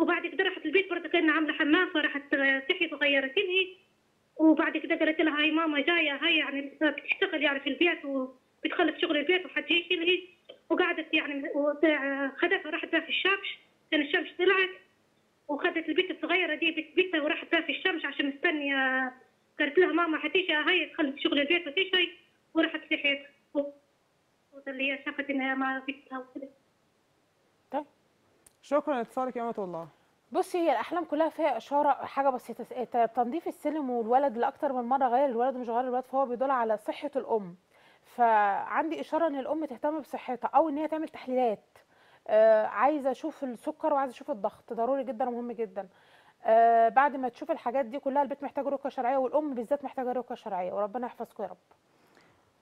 وبعد كده راحت البيت برضه كان عاملة حمام فراحت صحيت وغيرت لي وبعد كده قالت لها هاي ماما جاية هاي يعني بتشتغل يعني في البيت وبتخلص شغل البيت وحتجي لي وقعدت يعني خدتها راحت في الشمس. كان الشمس طلعت وخدت البنت الصغيرة دي بنت بنتها وراحت بها في الشمس عشان مستنية. قالت لها ماما حتيجي هاي تخلص شغل البيت وتجي وراحت صحيت اللي هي شافت إنها ما بنتها وكده. شكرا لاتصالك يا أمة الله. بصي هي الأحلام كلها فيها إشارة حاجة بسيطة ت- تنظيف السلم والولد لأكتر من مرة غير الولد ومش غير الولد فهو بيدل على صحة الأم. فعندي إشارة إن الأم تهتم بصحتها أو إن هي تعمل تحليلات. آه عايزة أشوف السكر وعايزة أشوف الضغط ضروري جدا ومهم جدا. آه بعد ما تشوف الحاجات دي كلها البيت محتاج رقيه شرعية والأم بالذات محتاجة رقيه شرعية وربنا يحفظكم يا رب.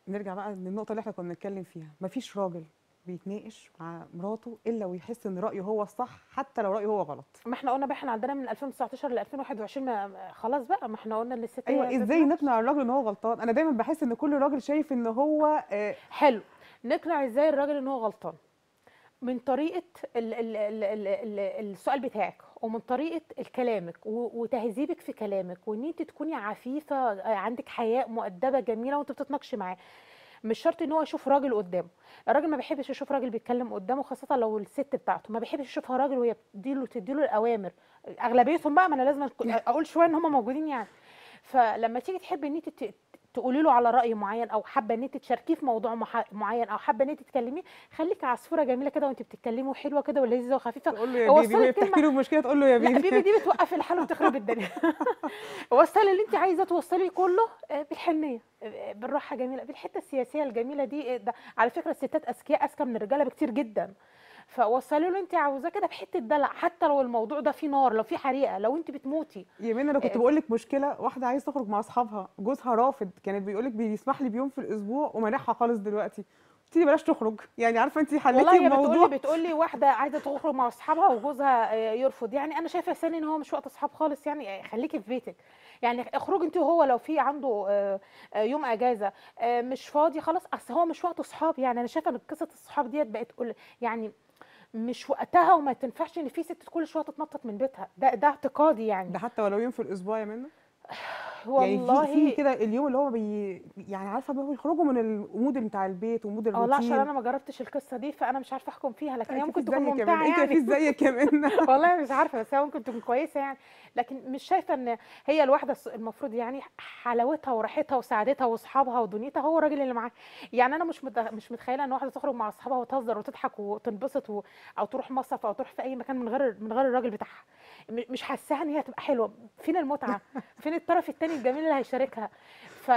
نرجع بقى للنقطة اللي إحنا كنا بنتكلم فيها. مفيش راجل بيتناقش مع مراته إلا ويحس إن رأيه هو الصح حتى لو رأيه هو غلط. ما إحنا قلنا بقى إحنا عندنا من 2019 ل 2021 ما خلاص بقى ما إحنا قلنا إن الست أيوه إزاي. نقنع الراجل إن هو غلطان؟ أنا دايما بحس إن كل راجل شايف إن هو آه، حلو. نقنع إزاي الراجل إن هو غلطان؟ من طريقة ال ال ال ال ال السؤال بتاعك ومن طريقة كلامك وتهذيبك في كلامك وإن أنت تكوني عفيفة آه، عندك حياء مؤدبة جميلة وأنت بتتناقشي معاه. مش شرط إن هو يشوف راجل قدامه. الراجل ما بيحبش يشوف راجل بيتكلم قدامه خاصة لو الست بتاعته. ما بيحبش يشوفها راجل وهي بتديله تديله الأوامر. أغلبيتهم بقى ما أنا لازم أقول شوية إن هم موجودين يعني. فلما تيجي تحبي إن أنت تقولي له على رأي معين أو حابة إن أنت تشاركيه في موضوع معين أو حابة إن أنت تكلميه خليكي عصفورة جميلة كده وأنت بتتكلمي وحلوة كده ولذيذة وخفيفة. تقول له يا بيبي الكلمة- بتحكي له مشكلة تقول له يا لا بيبي. بيبي دي بتوقف الحال وتخرب الدنيا. وصلي اللي أنت عايزة توصلي كله آه، بالحنية آه، بالراحة جميلة بالحتة السياسية الجميلة دي آه، ده على فكرة الستات أذكياء أذكى من الرجالة بكتير جدا. فوصلي له انت عاوزاه كده بحتة دلع حتى لو الموضوع ده فيه نار لو فيه حريقة لو انت بتموتي. يمين أنا كنت آه. بقول لك مشكلة واحدة عايز تخرج مع أصحابها جوزها رافض كانت بيقول لك بيسمح لي بيوم في الأسبوع ومانعها خالص دلوقتي. قلت لي بلاش تخرج يعني عارفة انت حليتي والله الموضوع لي بتقول لي واحدة عايزة تخرج مع أصحابها وجوزها آه، يرفض. يعني أنا شايفة سالي إن هو مش وقت أصحاب خالص يعني خليكي في بيتك. يعني اخرجي انت وهو لو في عنده آه، يوم أجازة مش فاضي خلاص أصل هو مش وقت أصحاب. يعني أنا شايفة إن قصة الصحاب ديت بقت يعني مش وقتها وما تنفعش ان في ست كل شوية تتنطط من بيتها. ده ده اعتقادي يعني. ده حتى ولو يوم في الأسبوع يا منى والله يعني في كده اليوم اللي هو بي يعني عارفة بيخرجوا من ال mood بتاع البيت و mood والله عشان الروتين. أنا ما جربتش القصة دي فأنا مش عارفة أحكم فيها لكن هي ممكن تكون ممتعة منى. انت يعني. في زيك منى والله مش عارفة بس هي ممكن تكون كويسة يعني. لكن مش شايفة إن هي الواحدة المفروض يعني حلاوتها وراحتها وسعادتها وأصحابها ودنيتها هو الراجل اللي معاها. يعني أنا مش مش متخيلة إن واحدة تخرج مع أصحابها وتهزر وتضحك وتنبسط و... أو تروح مصيف أو تروح في أي مكان من غير من غير الراجل بتاعها. مش حاساها ان هي هتبقى حلوة. فين المتعة؟ فين الطرف التاني الجميل اللي هيشاركها؟ ف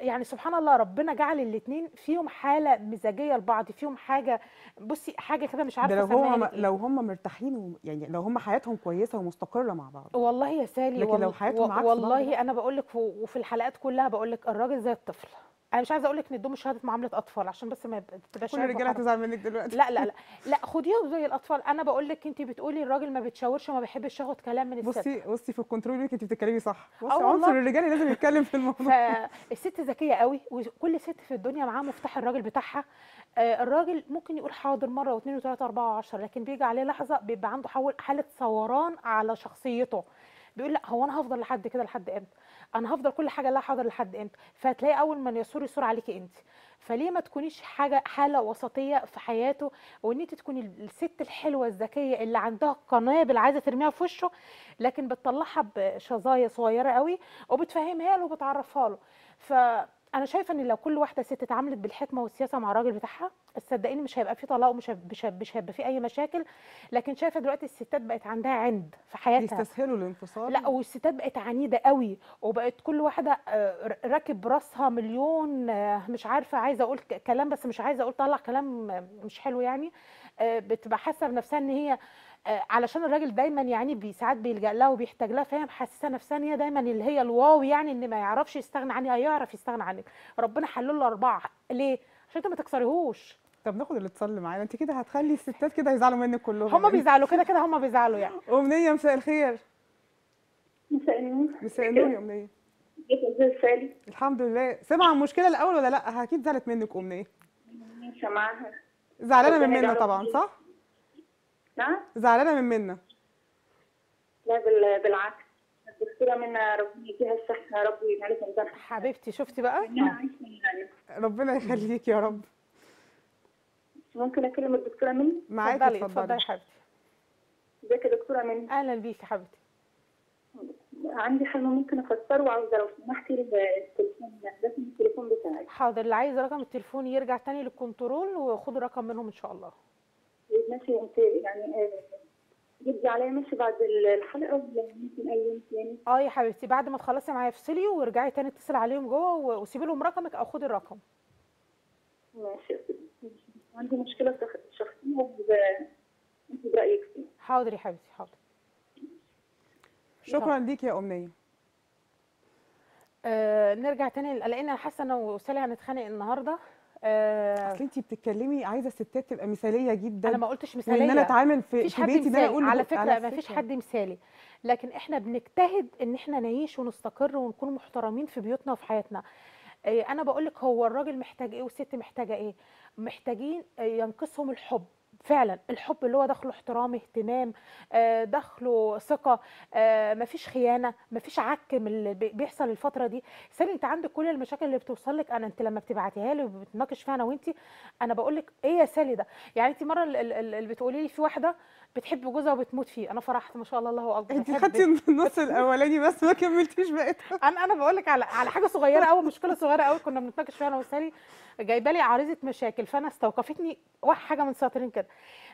يعني سبحان الله ربنا جعل الاثنين فيهم حالة مزاجية لبعض فيهم حاجة بصي حاجة كده مش عارفة لو هم إيه. لو هم مرتاحين و- يعني لو هم حياتهم كويسة ومستقرة مع بعض. والله يا سالي لكن لو حياتهم عكس بعض والله. أنا بقول لك وفي الحلقات كلها بقول لك الراجل زي الطفل. أنا مش عايزة أقول لك ندوم شهاده معامله أطفال عشان بس ما تبقاش كل الرجالة. هتزعل منك دلوقتي. لا لا لا لا خديهم زي الأطفال. أنا بقول لك أنت بتقولي الراجل ما بتشاورش وما بيحبش ياخد كلام من الست. بصي بصي في الكنترول أنت بتتكلمي صح. بصي. عنصر الرجالي لازم يتكلم في الموضوع. فالست ذكية قوي وكل ست في الدنيا معاها مفتاح الراجل بتاعها. آه، الراجل ممكن يقول حاضر مرة واثنين وثلاثة اربعه وعشرة لكن بيجي عليه لحظة بيبقى عنده حالة ثوران على شخصيته. بيقول لا هو أنا هفضل لحد كده لحد إمتى؟ أنا هفضل كل حاجة لا حاضر لحد إمتى؟ فتلاقي أول ما يثور يثور عليكي انت. فليه ما تكونيش حاجة حالة وسطية في حياته وإن انت تكوني الست الحلوة الذكية اللي عندها قنابل عايزة ترميها في وشه لكن بتطلعها بشظايا صغيرة قوي وبتفهمها له وبتعرفها له. فانا شايفة إن لو كل واحدة ست اتعاملت بالحكمة والسياسة مع الراجل بتاعها صدقيني مش هيبقى في طلاق ومش هيبقى- مش هيبقى- في أي مشاكل. لكن شايفة دلوقتي الستات بقت عندها عند في حياتها. يستسهلوا الانفصال؟ لا والستات بقت عنيدة قوي وبقت كل واحدة آه، راكب راسها مليون آه، مش عارفة عايزة أقول كلام بس مش عايزة أقول طلع كلام مش حلو يعني آه، بتبقى حاسة بنفسها إن هي علشان الراجل دايما يعني ساعات بيلجأ لها وبيحتاج لها فهي محسسة نفسها إن هي دايما اللي هي الواو يعني إن ما يعرفش يستغنى عنها هيعرف يستغنى عنك. ربنا حلل له أربعة. ليه؟ عشان أنت ما تكسريهوش. طب ناخد الاتصال اللي معانا. أنت كده هتخلي الستات كده يزعلوا منك كلهم. هم بيزعلوا كده كده هم بيزعلوا يعني. أمنية مساء الخير. مساء النور. مساء النور يا أمنية. الحمد لله. سمع المشكلة الأول ولا لأ؟ أكيد زعلت منك أمنية. سامعاها زعلانة من يجعله طبعا. صح؟ نعم زعلانة من منا. لا بال- بالعكس. الدكتورة منا ربنا يديها الصحة يا رب ويجعلك انت حبيبتي شفتي بقى؟ ربنا يخليك يا رب. ممكن أكلم الدكتورة منى معاكي اتفضلي اتفضلي. يا حبيبتي. ازيك يا دكتورة منى أهلا بيكي يا حبيبتي. عندي حلم ممكن أفسره وعاوزة لو سمحتي التليفون لازم التليفون بتاعي. حاضر اللي عايز رقم التليفون يرجع تاني للكنترول وخدوا رقم منهم إن شاء الله. ماشي أنت يعني آه، جدي عليا ماشي بعد الحلقة ولا ممكن أي يوم تاني؟ آه يا حبيبتي بعد ما تخلصي معايا افصلي وارجعي تاني اتصلي عليهم جوه وسيبي لهم رقمك أو خدي الرقم. ماشي. عندي مشكلة شخ- شخصية وب- انت برأيك فيها. حاضر يا حبيبتي حاضر. شكرا ليك يا أمنية. آه نرجع تاني لأن أنا حاسة أنا وسالي هنتخانق النهارده. آه أصل انت بتتكلمي عايزة الستات تبقى مثالية جدا أنا ما قلتش مثاليه وإن أنا أتعامل في, في بيتي ان مثالي. أقول على فكرة ما فيش حد مثالي. لكن إحنا بنجتهد إن إحنا نعيش ونستقر ونكون محترمين في بيوتنا وفي حياتنا. إيه، أنا بقول لك هو الراجل محتاج إيه والست محتاجة إيه؟ محتاجين آه، ينقصهم الحب. فعلا الحب اللي هو داخله احترام اهتمام آه، داخله ثقة آه، مفيش خيانة مفيش عك من اللي بي- بيحصل الفترة دي. سالي انت عندك كل المشاكل اللي بتوصل لك أنا انت لما بتبعتيها لي وبتناقش فيها أنا وانت أنا بقول لك إيه يا سالي ده؟ يعني انت مرة ال- ال- ال- اللي بتقولي لي في واحدة بتحب جوزها وبتموت فيه. أنا فرحت ما شاء الله الله أكبر. انت خدتي النص الأولاني بس ما كملتيش بقيتها. أنا أنا بقول لك على على حاجة صغيرة قوي مشكلة صغيرة قوي كنا بنتناقش فيها أنا وسالي جايبة لي عريضة مشاكل فأنا استوقفتني واحد حاجة من سطرين كده.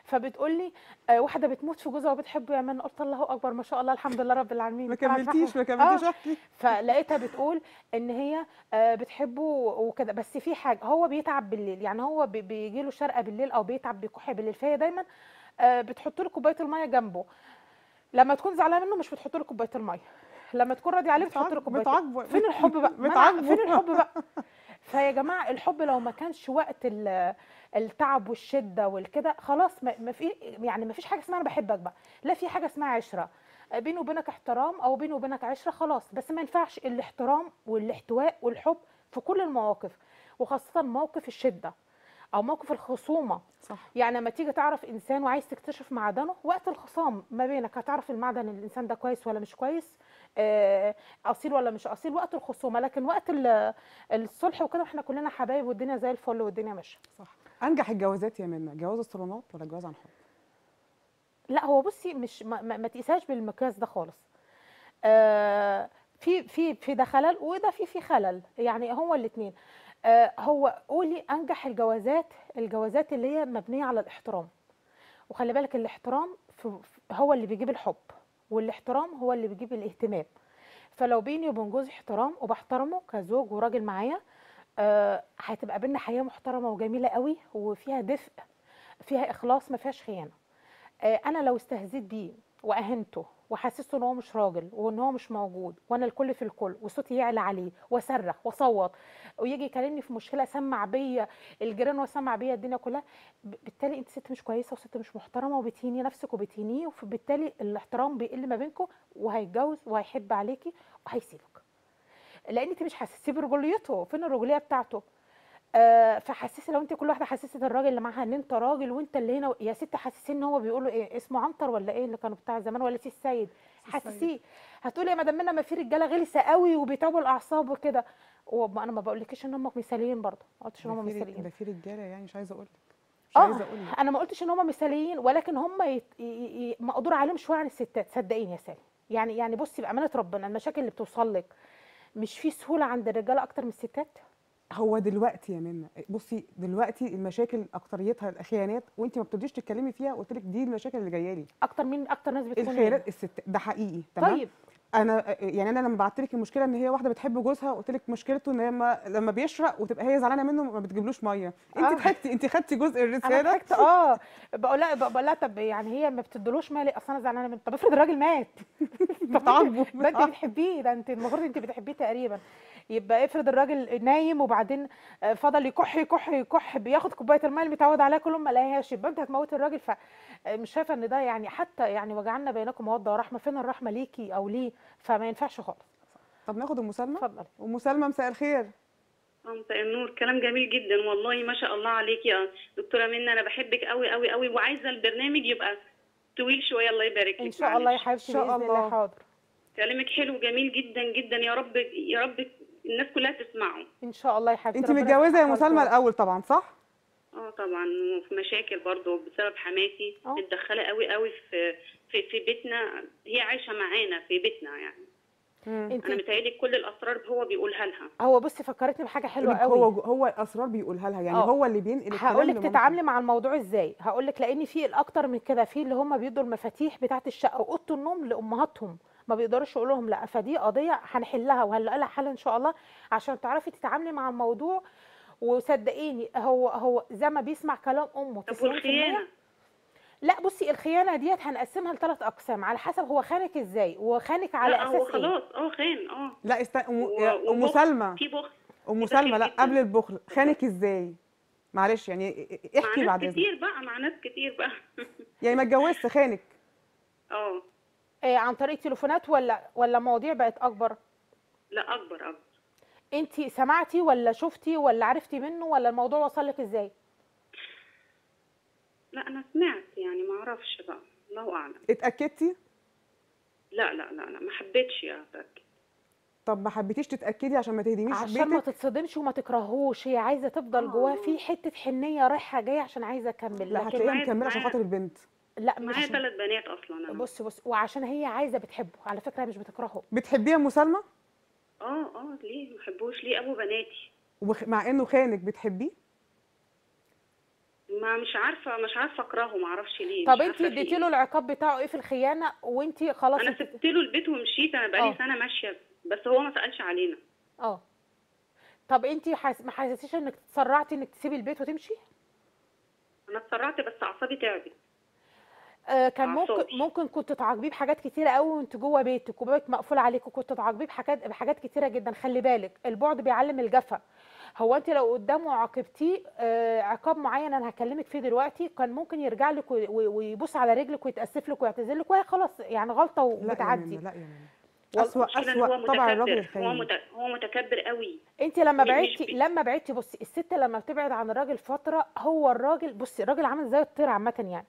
فبتقول لي آه، واحدة بتموت في جوزها وبتحبه يا من قلت الله أكبر ما شاء الله الحمد لله رب العالمين ما كملتيش ما. كملتيش آه. احكي فلقيتها بتقول إن هي آه، بتحبه وكده بس في حاجة هو بيتعب بالليل يعني هو بيجي له شرقة بالليل أو بيتعب بيكح بالليل فهي دايما آه، بتحط له كوباية المية جنبه لما تكون زعلانة منه مش بتحط له كوباية المية لما تكون راضية عليه بتحط له كوبايه. فين الحب بقى. فين الحب بقى فيا جماعة الحب لو ما كانش وقت ال- التعب والشدة والكده خلاص ما ما في يعني ما فيش حاجة اسمها أنا بحبك بقى لا في حاجة اسمها عشرة. بيني وبينك احترام أو بيني وبينك عشرة خلاص. بس ما ينفعش الاحترام والاحتواء والحب في كل المواقف وخاصة موقف الشدة أو موقف الخصومة. صح. يعني لما تيجي تعرف إنسان وعايز تكتشف معدنه وقت الخصام ما بينك هتعرف المعدن الإنسان ده كويس ولا مش كويس؟ أصيل ولا مش أصيل وقت الخصومة لكن وقت ال- الصلح وكده إحنا كلنا حبايب والدنيا زي الفل والدنيا ماشية. صح. أنجح الجوازات يا منى جواز الصالونات ولا جواز عن حب؟ لا هو بصي مش ما, ما, تقيسهاش بالمقياس ده خالص. آه في في في ده خلل وده في في خلل يعني هو الاثنين آه هو قولي أنجح الجوازات الجوازات اللي هي مبنية على الاحترام. وخلي بالك الاحترام هو اللي بيجيب الحب. والاحترام هو اللي بيجيب الاهتمام. فلو بيني وبين جوزي احترام وبحترمه كزوج وراجل معايا آه هتبقى بينا حياة محترمة وجميلة قوي وفيها دفء فيها إخلاص ما فيهاش خيانة. آه، أنا لو استهزيت بيه وأهنته وحسسته إن هو مش راجل وإن هو مش موجود وأنا الكل في الكل وصوتي يعلى عليه واصرخ واصوت ويجي يكلمني في مشكلة سمع بيا الجيران وسمع بيا الدنيا كلها. بالتالي أنت ست مش كويسة وست مش محترمة وبتهيني نفسك وبتهينيه وبالتالي الاحترام بيقل ما بينكم وهيتجوز وهيحب عليكي وهيسيبك. لأن أنت مش حاسسيه برجوليته فين الرجوليه بتاعته؟ فحسسي لو انت كل واحدة حسست الراجل اللي معاها ان انت راجل وانت اللي هنا يا ست حسسيه ان هو بيقولوا إيه اسمه عنتر ولا إيه اللي كانوا بتاع زمان ولا سي السيد حسسيه هتقولي يا مدام منى ما في رجالة غلسة قوي وبيتعبوا الأعصاب وكده. وأنا ما بقولكيش إن هم مثاليين برضه ما قلتش إن هم مثاليين. ده في رجالة يعني مش عايزة أقول مش آه عايزة أقول أنا ما قلتش إن هم مثاليين ولكن هم يت... ي... ي... مقدور عليهم شوية عن الستات. صدقيني يا سالي يعني يعني بصي بأمانة ربنا المشاكل اللي بتوصل لك مش في سهولة عند الرجالة أكتر من الستات؟ هو دلوقتي يا منى بصي دلوقتي المشاكل أكتريتها الخيانات وانت ما بترضيش تتكلمي فيها قلت لك دي المشاكل اللي جاية لي. أكتر مين؟ أكتر ناس بتكون الخيانات الست ده حقيقي تمام؟ طيب. أنا يعني أنا لما بعت لك المشكلة إن هي واحدة بتحب جوزها قلت لك مشكلته إن هي ما لما بيشرق وتبقى هي زعلانة منه ما بتجيبلوش مية. انت آه. ضحكتي انت خدتي جزء أنا الرسالة؟ ضحكت آه. بقول لها بقول لها طب يعني هي ما بتدلوش مالي أصل أنا زعلانة منه. طب افرض الراجل مات. ده انت بتحبيه ده انت المفروض انت بتحبيه تقريبا. يبقى افرض الراجل نايم وبعدين آه، فضل يكح يكح يكح بياخد كوباية الماء اللي متعود عليها كل ما لقاهاش يبقى انت هتموت الراجل. فمش شايفة ان ده يعني حتى يعني وجعلنا بينكم موده ورحمه فين الرحمة ليكي أو ليه؟ فما ينفعش خالص. طب ناخد أم سلمى؟ اتفضلي. أم سلمى مساء الخير. مساء النور. كلام جميل جدا والله ما شاء الله عليكي يا دكتورة منى. أنا بحبك قوي قوي قوي وعايزة البرنامج يبقى طويل شوية. الله يبارك لك. ان شاء الله يا. حبيبتي إن شاء الله. حاضر. كلامك حلو جميل جدا جدا. يا رب يا رب الناس كلها تسمعه. إن شاء الله يا حبيبتي انت متجوزة يا لكم. الأول طبعا صح؟ آه طبعا وفي مشاكل برضه بسبب حماتي. متدخله قوي قوي في في في بيتنا. هي عايشة معانا في بيتنا يعني. انت أنا متهيألي كل الأسرار هو بيقولها لها. هو بصي فكرتني بحاجة حلوة يقولك هو قوي هو الأسرار بيقولها لها يعني آه. هو اللي بينقل الكلام هقول لك. تتعاملي مع الموضوع إزاي. هقول لك لأن في الأكتر من كده في اللي هم بيدوا المفاتيح بتاعة الشقة وأوضة النوم لأمهاتهم. ما بيقدروش يقولوا لهم لا فدي قضية هنحلها وهنلاقي لها حل إن شاء الله عشان تعرفي تتعاملي مع الموضوع. وصدقيني هو هو زي ما بيسمع كلام أمه طب 90% والخيانة؟ لا بصي الخيانة ديت هنقسمها لثلاث أقسام على حسب هو خانك إزاي وخانك على لا هو أساس إيه خلاص آه خان آه. لا است... أم. سلمى. في بخل. أم سلمى لا. قبل البخل. خانك إزاي؟ معلش يعني احكي بعد كتير بقى مع ناس كتير بقى. يعني ما اتجوزت خانك. آه. عن طريق تليفونات ولا ولا مواضيع بقت أكبر؟ لا أكبر أكبر. انت سمعتي ولا شفتي ولا عرفتي منه ولا الموضوع وصل لك إزاي؟ لا أنا سمعت يعني ما أعرفش بقى. الله أعلم. اتاكدتي لا لا لا لا ما حبيتش اتاكد طب ما حبيتيش تتأكدي عشان ما تهدميش عشان ما بيتك تتصدمش وما تكرهوش. هي عايزة تفضل آه. جواها. في حتة حنية رايحة جاية عشان عايزة أكمل. لا لكن هتلاقيها مكملة عشان خاطر البنت. لا معايا مش ثلاث بنات أصلا أنا بص بص وعشان هي عايزة بتحبه على فكرة هي مش بتكرهه. بتحبيها أم سلمى؟ آه آه ليه ما بحبوش؟ ليه أبو بناتي؟ وبخ- مع إنه خانك بتحبيه؟ ما مش عارفة مش عارفة أكرهه ما أعرفش ليه طب مش انت اديتي إيه. له العقاب بتاعه إيه في الخيانة؟ وأنت خلاص أنا سبت له البيت ومشيت أنا بقالي آه. سنة ماشية بس هو ما سألش علينا. آه. طب أنت حاس... ما حسيتيش إنك تسرعتي إنك تسيبي البيت وتمشي؟ أنا اتسرعت بس أعصابي تعبت. آه كان ممكن أعصابي. ممكن كنت تعاقبيه بحاجات كتيرة قوي وانت جوه بيتك وبابك مقفول عليك وكنت تعاقبيه بحاجات بحاجات كتيرة جدا. خلي بالك البعد بيعلم الجفا. هو انت لو قدامه عاقبتيه آه عقاب معين أنا هكلمك فيه دلوقتي كان ممكن يرجع لك وي- وي- ويبوس على رجلك ويتأسف لك ويعتذر لك وهي خلاص يعني غلطة وبتعدي لا يا ماما وال- اسوأ المشكلة إن هو اسوأ طبع الراجل متكبر. هو الخاين مت... هو متكبر قوي انت لما بعدتي لما بعدتي بصي الست لما بتبعد عن الراجل فترة هو الراجل بصي الراجل عامل زي الطير عامة يعني.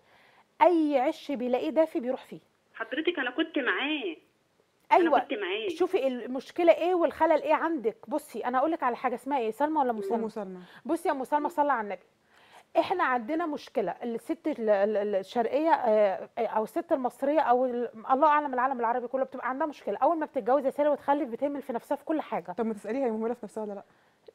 أي عش بيلاقيه دافي بيروح فيه. حضرتك أنا كنت معاه. أيوه. كنت معاه. شوفي المشكلة إيه والخلل إيه عندك. بصي أنا أقول لك على حاجة اسمها إيه؟ سلمى ولا ام مسلمه سلمى بصي يا أم سلمى صلى على النبي. إحنا عندنا مشكلة. الست ال- ال- ال- الشرقية آه، أو الست المصرية أو ال- الله أعلم العالم العربي كله بتبقى عندها مشكلة. أول ما بتتجوز يا ساره وتخلف بتهمل في نفسها في كل حاجة. طب ما تسأليها هي مهملة في نفسها ولا لأ؟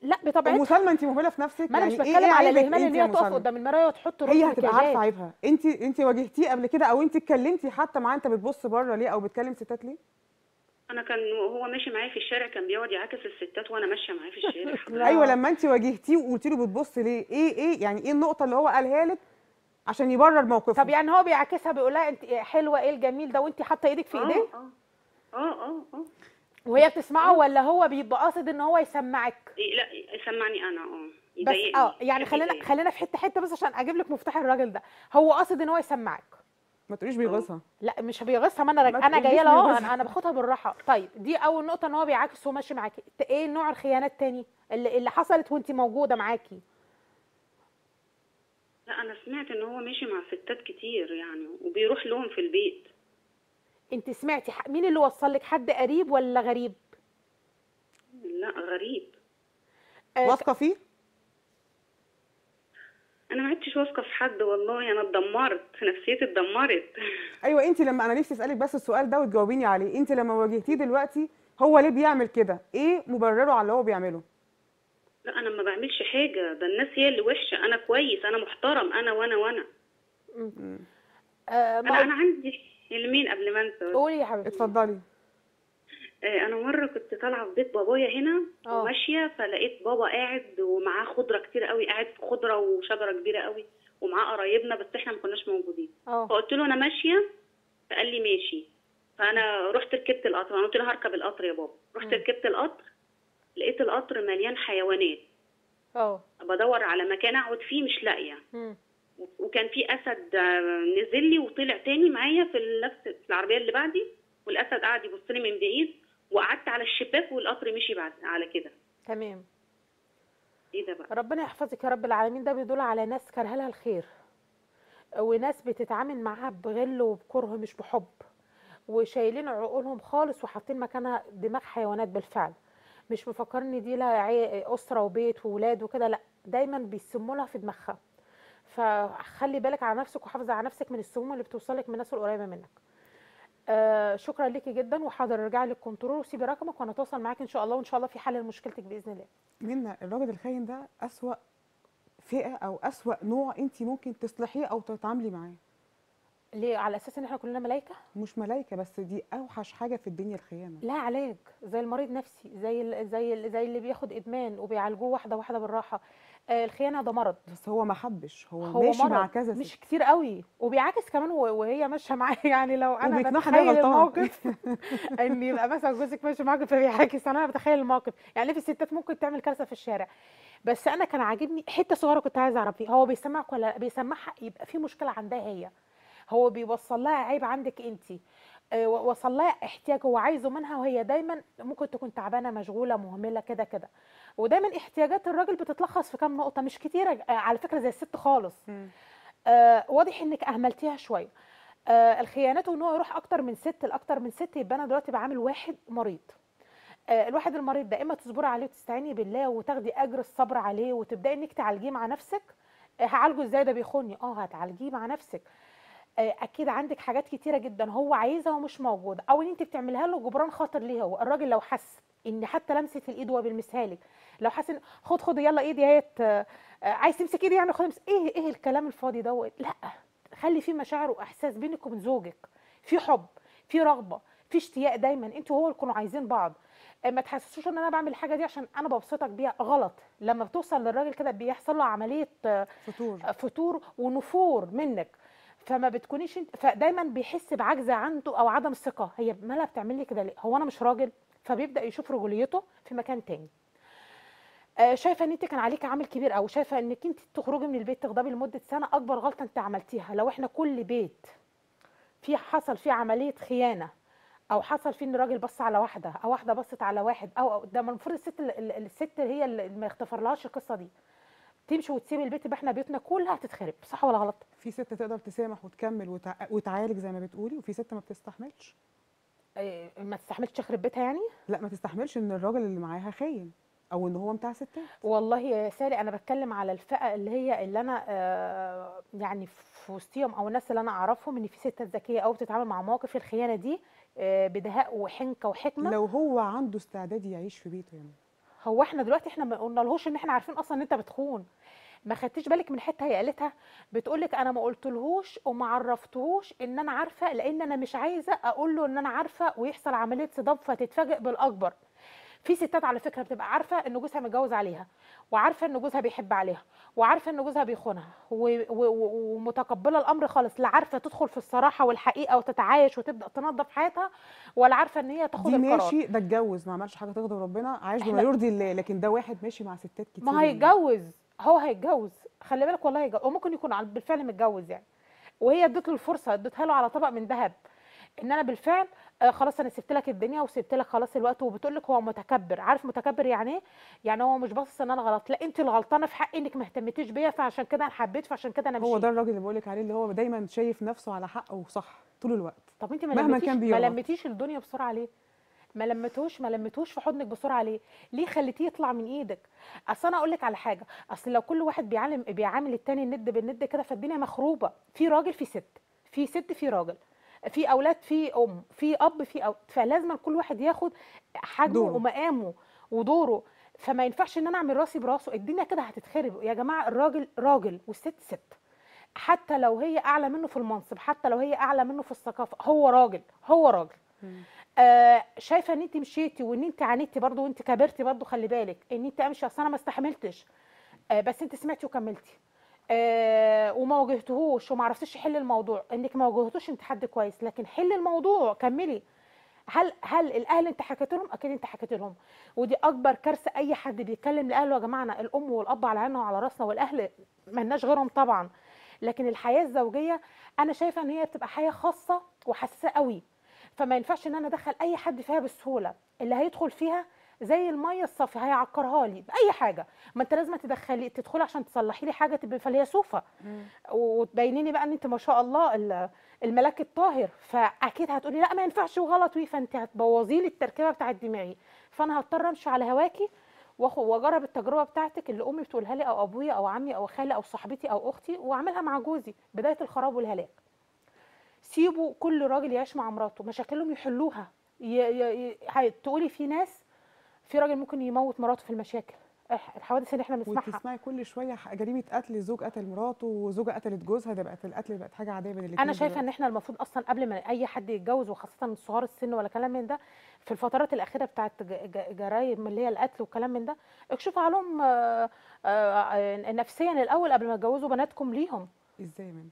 لا بطبيعتها. سلمى انت مهملة في نفسك. ما أنا يعني مش إيه بتكلم إيه على الإهمال انت ان هي تقف قدام المرايه وتحط رجل هي هتبقى عارفة عيبها. انت انت واجهتيه قبل كده أو انت اتكلمتي حتى معاه؟ انت بتبص بره ليه أو بتكلم ستات ليه؟ أنا كان هو ماشي معايا في الشارع كان بيقعد يعاكس الستات وأنا ماشية معاه في الشارع. أيوه لما انت واجهتيه وقلت له بتبص ليه؟ إيه إيه؟ يعني إيه النقطة اللي هو قالها لك عشان يبرر موقفه؟ طب يعني هو بيعاكسها بيقول لها انت حلوة إيه الجميل ده؟ وانت حاطة إيدك في آه إيديه؟ آه. آه آه آه. وهي بتسمعه ولا هو بيبقى قاصد إن هو يسمعك؟ إيه، لا يسمعني أنا آه بس آه يعني خلينا. خلينا في حتة حتة بس عشان أجيب لك مفتاح الراجل ده. هو قاصد إن هو يسمعك. ما تقوليش بيغيظها. لا مش بيغصها ما أنا رج... ما أنا جاية لها بيغصها. أنا, أنا باخدها بالراحة. طيب دي أول نقطة إن هو بيعاكس وماشي معاكي. إيه نوع الخيانات التاني اللي, اللي حصلت وانت موجودة معاكي. لا أنا سمعت إن هو ماشي مع ستات كتير يعني وبيروح لهم في البيت. انت سمعتي ح- مين اللي وصل لك؟ حد قريب ولا غريب؟ لا غريب. آه، واثقة فيه؟ أنا ما عدتش واثقة في حد والله أنا اتدمرت نفسيتي اتدمرت. أيوه أنت لما أنا نفسي أسألك بس السؤال ده وتجاوبيني عليه. أنت لما واجهتيه دلوقتي هو ليه بيعمل كده؟ إيه مبرره على اللي هو بيعمله؟ لا أنا ما بعملش حاجة. ده الناس هي اللي وحشة. أنا كويس أنا محترم أنا وأنا وأنا. آه، أنا أنا عندي علمين قبل ما انسى. قولي يا حبيبتي. اتفضلي. آه، أنا مره كنت طالعه في بيت بابايا هنا آه. وماشيه فلقيت بابا قاعد ومعاه خضره كتير قوي قاعد في خضره وشجره كبيره قوي ومعاه قرايبنا بس إحنا ما كناش موجودين. آه. فقلت له أنا ماشيه فقال لي ماشي. فانا رحت ركبت القطر أنا قلت له هركب القطر يا بابا. رحت. ركبت القطر لقيت القطر مليان حيوانات. آه. بدور على مكان اقعد فيه مش لاقيه. وكان في أسد آه، نزل لي وطلع تاني معايا في نفس في العربية اللي بعدي والأسد قعد يبص لي من بعيد وقعدت على الشباك والقطر مشي بعد على كده. تمام. إيه ده بقى؟ ربنا يحفظك يا رب العالمين. ده بيدل على ناس كارهه لها الخير وناس بتتعامل معاها بغل وبكره مش بحب وشايلين عقولهم خالص وحاطين مكانها دماغ حيوانات بالفعل. مش مفكرين دي لها أسرة وبيت وولاد وكده لا دايما بيسموا لها في دماغها. فخلي بالك على نفسك وحافظي على نفسك من السموم اللي بتوصلك من الناس القريبة منك. آه شكرا ليكي جدا وحاضر ارجعي للكنترول وسيبي رقمك وأنا أتواصل معاك إن شاء الله وإن شاء الله في حل لمشكلتك بإذن الله. منا الراجل الخاين ده أسوأ فئة أو أسوأ نوع أنت ممكن تصلحيه أو تتعاملي معاه. ليه؟ على أساس إن إحنا كلنا ملائكه مش ملايكة بس دي أوحش حاجة في الدنيا الخيانة. لا علاج زي المريض نفسي زي ال- زي ال- زي اللي بياخد إدمان وبيعالجوه واحدة واحدة بالراحة. الخيانة ده مرض. بس هو ما حبش. هو, هو ماشي مع كذا ست. مش كتير قوي. وبيعاكس كمان وهي ماشية معاه. يعني لو أنا بتخيل. الموقف إن يبقى مثلا جوزك ماشي معاك فبيعاكس. أنا بتخيل الموقف. يعني في ستات ممكن تعمل كارثة في الشارع. بس أنا كان عاجبني حتة صغيرة كنت عايزة أعرف فيها. هو بيسمعك ولا؟ بيسمعها؟ يبقى في مشكلة عندها هي. هو بيوصل لها عيب عندك انت وصل لها احتياج هو عايزه منها وهي دايما ممكن تكون تعبانة مشغولة مهملة كده كده. ودايما احتياجات الراجل بتتلخص في كام نقطة مش كتيره آه، على فكرة زي الست خالص. آه واضح إنك أهملتيها شوية. آه الخيانات وإن هو يروح أكتر من ست لأكتر من ست يبقى أنا دلوقتي بعامل واحد مريض. آه الواحد المريض ده إما تصبري عليه وتستعيني بالله وتاخدي أجر الصبر عليه وتبدأي إنك تعالجيه مع نفسك. آه هعالجه إزاي؟ ده بيخوني. آه هتعالجيه مع نفسك. آه، أكيد عندك حاجات كتيرة جدا هو عايزها ومش موجوده أو إن أنت بتعملها له جبران خاطر ليه هو؟ الراجل لو حس إن حتى لمسة الإيد وهو بيلمسها لك لو حس خد خد يلا إيدي أهيت آه، آه، عايز تمسك إيدي يعني خد امسك إيه إيه الكلام الفاضي دوت؟ لأ خلي في مشاعر وإحساس بينك وبين زوجك في حب في رغبة في اشتياق دايما أنتوا وهو تكونوا عايزين بعض. آه، ما تحسسوش إن أنا بعمل الحاجة دي عشان أنا ببسطك بيها غلط. لما بتوصل للراجل كده بيحصل له عملية آه، فطور فتور ونفور منك. فما بتكونيش انت فدايما بيحس بعجز عنده أو عدم ثقه هي مالها بتعمل لي كده ليه؟ هو أنا مش راجل فبيبدأ يشوف رجوليته في مكان تاني. آه، شايفة إن أنت كان عليك عامل كبير أو شايفة إنك أنت تخرجي من البيت تغضبي لمدة سنة أكبر غلطة أنت عملتيها. لو إحنا كل بيت في حصل فيه عملية خيانة أو حصل فيه إن راجل بص على واحدة أو واحدة بصت على واحد أو أو ده المفروض الست ال- ال- الست هي اللي ما يغتفرلهاش القصة دي. تمشي وتسيب البيت يبقى إحنا بيوتنا كلها هتتخرب صح ولا غلط؟ في ست تقدر تسامح وتكمل وتع... وتعالج زي ما بتقولي وفي ست ما بتستحملش. إيه، ما تستحملش تخرب بيتها يعني؟ لا ما تستحملش إن الراجل اللي معاها خاين أو إن هو بتاع ستات. والله يا سالي أنا بتكلم على الفئة اللي هي اللي أنا آه، يعني في وسطيهم أو الناس اللي أنا أعرفهم إن في ستات ذكية قوي بتتعامل مع مواقف الخيانة دي آه، بدهاء وحنكة وحكمة. لو هو عنده استعداد يعيش في بيته يعني. هو إحنا دلوقتي إحنا ما قلنالهوش ان إحنا عارفين أصلا إن انت بتخون. ما خدتيش بالك من حتة هي قالتها؟ بتقول لك أنا ما قلتلهوش وما عرفتهوش إن أنا عارفة لأن أنا مش عايزة أقول له إن أنا عارفة ويحصل عملية صدام فتتفاجئ بالأكبر. في ستات على فكرة بتبقى عارفة إن جوزها متجوز عليها وعارفة إن جوزها بيحب عليها وعارفة إن جوزها بيخونها ومتقبلة الأمر خالص لا عارفة تدخل في الصراحة والحقيقة وتتعايش وتبدأ تنظف حياتها ولا عارفة إن هي تاخد دي ماشي ده اتجوز ما عملش حاجة تغضب ربنا عايش بما يرضي الله لكن ده واحد ماشي مع ستات كتير. ما هيتجوز هو هيتجوز خلي بالك والله هيتجوز وممكن يكون بالفعل متجوز يعني وهي ادت له الفرصة اديتها له على طبق من ذهب. إن أنا بالفعل آه خلاص أنا سبت لك الدنيا وسبت لك خلاص الوقت وبتقول لك هو متكبر. عارف متكبر يعني إيه؟ يعني هو مش باصص إن أنا غلط. لا أنت اللي غلطانه في حقي إنك ما اهتمتيش بيا فعشان كده أنا حبيت فعشان كده أنا مشيت. هو ده الراجل اللي بقول لك عليه اللي هو دايما شايف نفسه على حق وصح طول الوقت. طب أنت ما مهما لمتيش كان ما. لمتيش الدنيا بسرعة ليه؟ ما لمتوش ما لمتوش في حضنك بسرعة ليه؟ ليه خليتيه يطلع من إيدك؟ أصل أنا أقول لك على حاجة. أصل لو كل واحد بيعلم بيعامل التاني الند بالند كده فالدنيا مخروبة. في راجل في ست. في ست في راجل. في أولاد في أم في أب في أو... فلازم كل واحد ياخد حجمه. ومقامه ودوره. فما ينفعش إن أنا أعمل راسي براسه. الدنيا كده هتتخرب. يا جماعة الراجل راجل والست ست. حتى لو هي أعلى منه في المنصب حتى لو هي أعلى منه في الثقافة هو راجل هو راجل. آه شايفة إن انت مشيتي وإن انت عانيتي برضو وانت كبرتي برضو خلي بالك. إن انت أمشي أصل أنا ما استحملتش. آه بس انت سمعتي وكملتي. آه وما واجهتهوش وما عرفتيش تحلي الموضوع. انك ما واجهتوش انت حد كويس لكن حلي الموضوع كملي. هل هل الأهل انت حكيت لهم؟ أكيد انت حكيت لهم. ودي أكبر كارثة أي حد بيتكلم لأهله يا جماعة الأم والأب على عيننا وعلى راسنا والأهل ملناش غيرهم طبعا. لكن الحياة الزوجية أنا شايفة إن هي بتبقى حياة خاصة وحساسة قوي. فما ينفعش إن أنا أدخل أي حد فيها بسهولة. اللي هيدخل فيها زي المية الصافية هيعكرها لي بأي حاجة. ما أنت لازم تدخلي تدخلي عشان تصلحي لي حاجة تبقى فهي صوفه وتبيني لي بقى إن أنت ما شاء الله ال- الملاك الطاهر. فأكيد هتقولي لأ ما ينفعش وغلط وي فأنت هتبوظي لي التركيبة بتاعت دماغي. فأنا هضطر أمشي على هواكي وأجرب التجربة بتاعتك اللي أمي بتقولها لي أو أبويا أو عمي أو خالي أو صاحبتي أو أختي وأعملها مع جوزي. بداية الخراب والهلاك. سيبوا كل راجل يعيش مع مراته. مشاكلهم يحلوها. ي... ي... ي... تقولي في ناس في راجل ممكن يموت مراته في المشاكل. الحوادث اللي إحنا بنسمعها. وتسمعي كل شوية جريمه قتل زوج قتل مراته وزوجة قتلت جوزها ده بقت القتل بقت حاجة عادية بين الاثنين أنا شايفة إن إحنا المفروض أصلا قبل ما أي حد يتجوز وخاصة صغار السن ولا كلام من ده في الفترات الأخيرة بتاعت جرايم اللي هي القتل والكلام من ده اكشفوا عليهم آه، آه، نفسيا الأول قبل ما تجوزوا بناتكم ليهم. إزاي من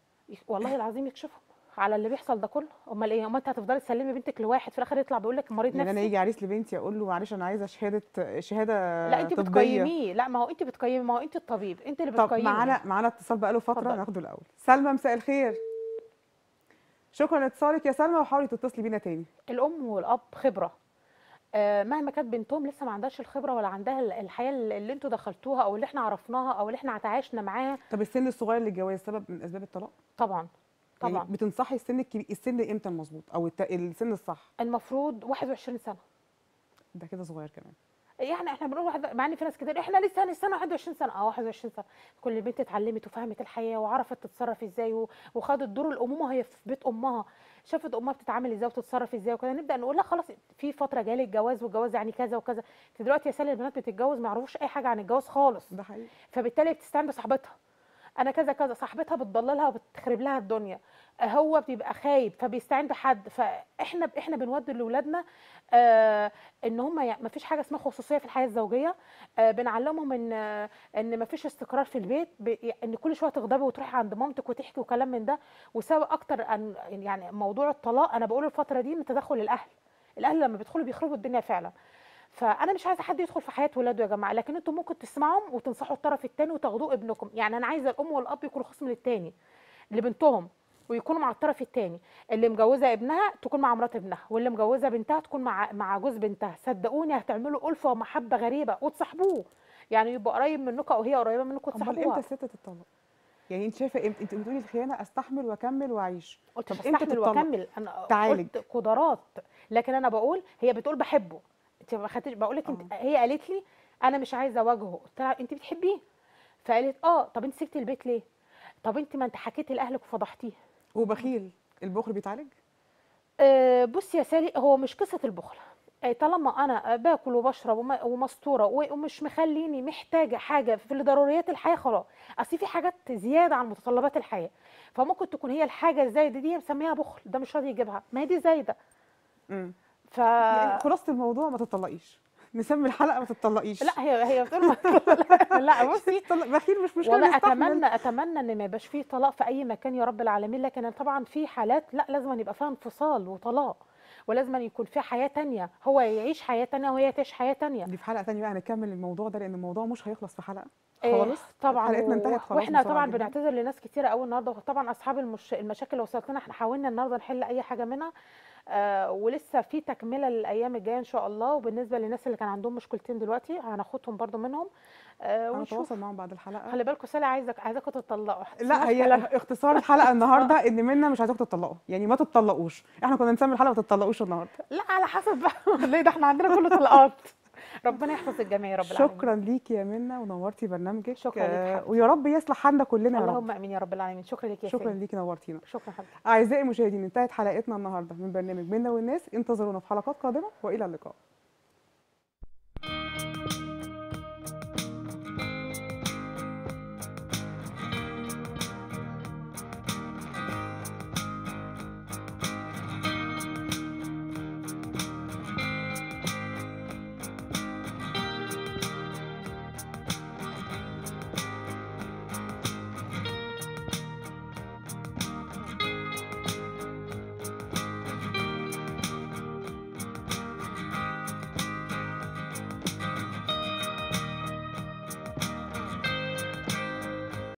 والله العظيم يكشفهم على اللي بيحصل ده كله. أمال إيه؟ أمال أنت هتفضلي تسلمي بنتك لواحد في الآخر يطلع بيقول لك مريض يعني أنا نفسي؟ يجي عريس لبنتي أقول له معلش أنا عايزة شهاده شهادة لا أنت بتقيميه. لا ما هو أنت بتقيمي. ما هو أنت الطبيب. أنت اللي طب بتقيمي. معانا معانا اتصال بقاله فترة. ناخده الأول. سلمى مساء الخير. شكرا لاتصالك. يا سلمى وحاولي تتصلي بينا تاني. الأم والأب خبرة. آه، مهما كانت بنتهم لسه ما عندهاش الخبرة ولا عندها ال- الحياة اللي أنتوا دخلتوها أو اللي إحنا عرفناها أو اللي إحنا تعايشنا معاها طب السن الصغير للجواز سبب من أسباب الطلاق؟ طبعا. طبعا. يعني بتنصحي السن الكبير السن إمتى المظبوط؟ أو الت... السن الصح؟ المفروض 21 سنة. ده كده صغير كمان. يعني إحنا بنقول واحد مع إن في ناس كتير إحنا لسه هنستنى 21 سنة. آه 21 سنة. كل البنت اتعلمت وفهمت الحياة وعرفت تتصرف إزاي وخدت دور الأمومة وهي في بيت أمها. شافت أمها بتتعامل إزاي وتتصرف إزاي وكده. نبدأ نقول لا خلاص في فترة جالي الجواز والجواز يعني كذا وكذا. انت دلوقتي يا سالي البنات بتتجوز ما يعرفوش أي حاجة عن الجواز خالص. ده حقيقي. فبالتالي بتستعين بصاحبتها. أنا كذا كذا صاحبتها بتضللها وبتخرب لها الدنيا. هو بيبقى خايب فبيستعين بحد فإحنا إحنا بنودي لاولادنا آه إن هم ما فيش حاجة اسمها خصوصية في الحياة الزوجية. آه بنعلمهم إن إن ما فيش استقرار في البيت إن كل شوية تغضبي وتروحي عند مامتك وتحكي وكلام من ده. وسبب أكتر ان يعني موضوع الطلاق أنا بقول الفترة دي من تدخل الأهل. الأهل لما بيدخلوا بيخربوا الدنيا فعلا. فأنا مش عايزة حد يدخل في حياة ولاده يا جماعة لكن أنتم ممكن تسمعهم وتنصحوا الطرف الثاني وتاخدوه ابنكم. يعني أنا عايزة الأم والأب يكونوا خصم للتاني لبنتهم ويكونوا مع الطرف الثاني اللي مجوزة ابنها تكون مع مرات ابنها واللي مجوزة بنتها تكون مع مع جوز بنتها. صدقوني هتعملوا الفه ومحبة غريبة وتصاحبوه. يعني يبقى قريب منكم أو هي قريبة منكم أمال تصاحبوها. إمتى ست الطلاق؟ يعني أنت شايفة إمتى؟ أنت بتقولي الخيانة أستحمل وأكمل وأعيش. قلت طب أستحمل تتطلق؟ وأكمل أنا تعالج. قلت قدرات. لكن أنا بقول هي بتقول بحبه. انت ما خدتش بقول لك انت هي قالت لي أنا مش عايزة اواجهه. قلت لها انت بتحبيه؟ فقالت آه. طب انت سبتي البيت ليه؟ طب انت ما انت حكيتي لأهلك وفضحتيه. وبخيل البخل بيتعالج؟ آه، بصي يا سالي هو مش قصة البخل. آه، طالما أنا باكل وبشرب وم- ومستورة ومش مخليني محتاجة حاجة في ضروريات الحياة خلاص. أصل في حاجات زيادة عن متطلبات الحياة. فممكن تكون هي الحاجة الزايدة دي مسميها بخل ده مش راضي يجيبها. ما هي دي زايدة. امم ف يعني خلاصة الموضوع ما تتطلقيش نسمي الحلقة ما تتطلقيش لا هي هي بتقول لا بصي. بخيل مش مشكلة والله. اتمنى أتمنى إن ما يبقاش فيه طلاق في أي مكان يا رب العالمين لكن طبعا في حالات لا لازم يبقى فيها انفصال وطلاق ولازم أن يكون فيها حياة تانية. هو يعيش حياة تانية وهي تعيش حياة تانية. دي في حلقة ثانية بقى هنكمل الموضوع ده لأن الموضوع مش هيخلص في حلقة. إيه، خالص طبعا. حلقتنا انتهت خلاص وإحنا طبعا جداً. بنعتذر لناس كتيرة قوي النهارده وطبعا أصحاب المش... المشاكل اللي وصلت لنا إحنا حاولنا النهارده نحل أي حاجة منها. ولسه في تكملة للأيام الجاية إن شاء الله. وبالنسبة للناس اللي كان عندهم مشكلتين دلوقتي هناخدهم برضو منهم. آه هنتواصل معاهم بعد الحلقة. خلي بالكم سالي عايزك عايزاكم تتطلقوا. لا هي اختصار الحلقة النهارده إن منا مش عايزاكم تطلقوا يعني ما تتطلقوش. إحنا كنا نسمي الحلقة ما تتطلقوش النهارده. لا على حسب بقى. ليه؟ ده إحنا عندنا كله طلقات. ربنا يحفظ الجميع يا رب العالمين. شكرا ليكي يا منى ونورتي برنامجك. شكرا ليك آه،. ويا رب يصلح حالنا كلنا يا رب. اللهم آمين يا رب العالمين. شكرا لك يا شكرا ليكي نورتينا. شكرا حبيبتي. أعزائي المشاهدين انتهت حلقتنا النهارده من برنامج منا والناس. انتظرونا في حلقات قادمة وإلى اللقاء.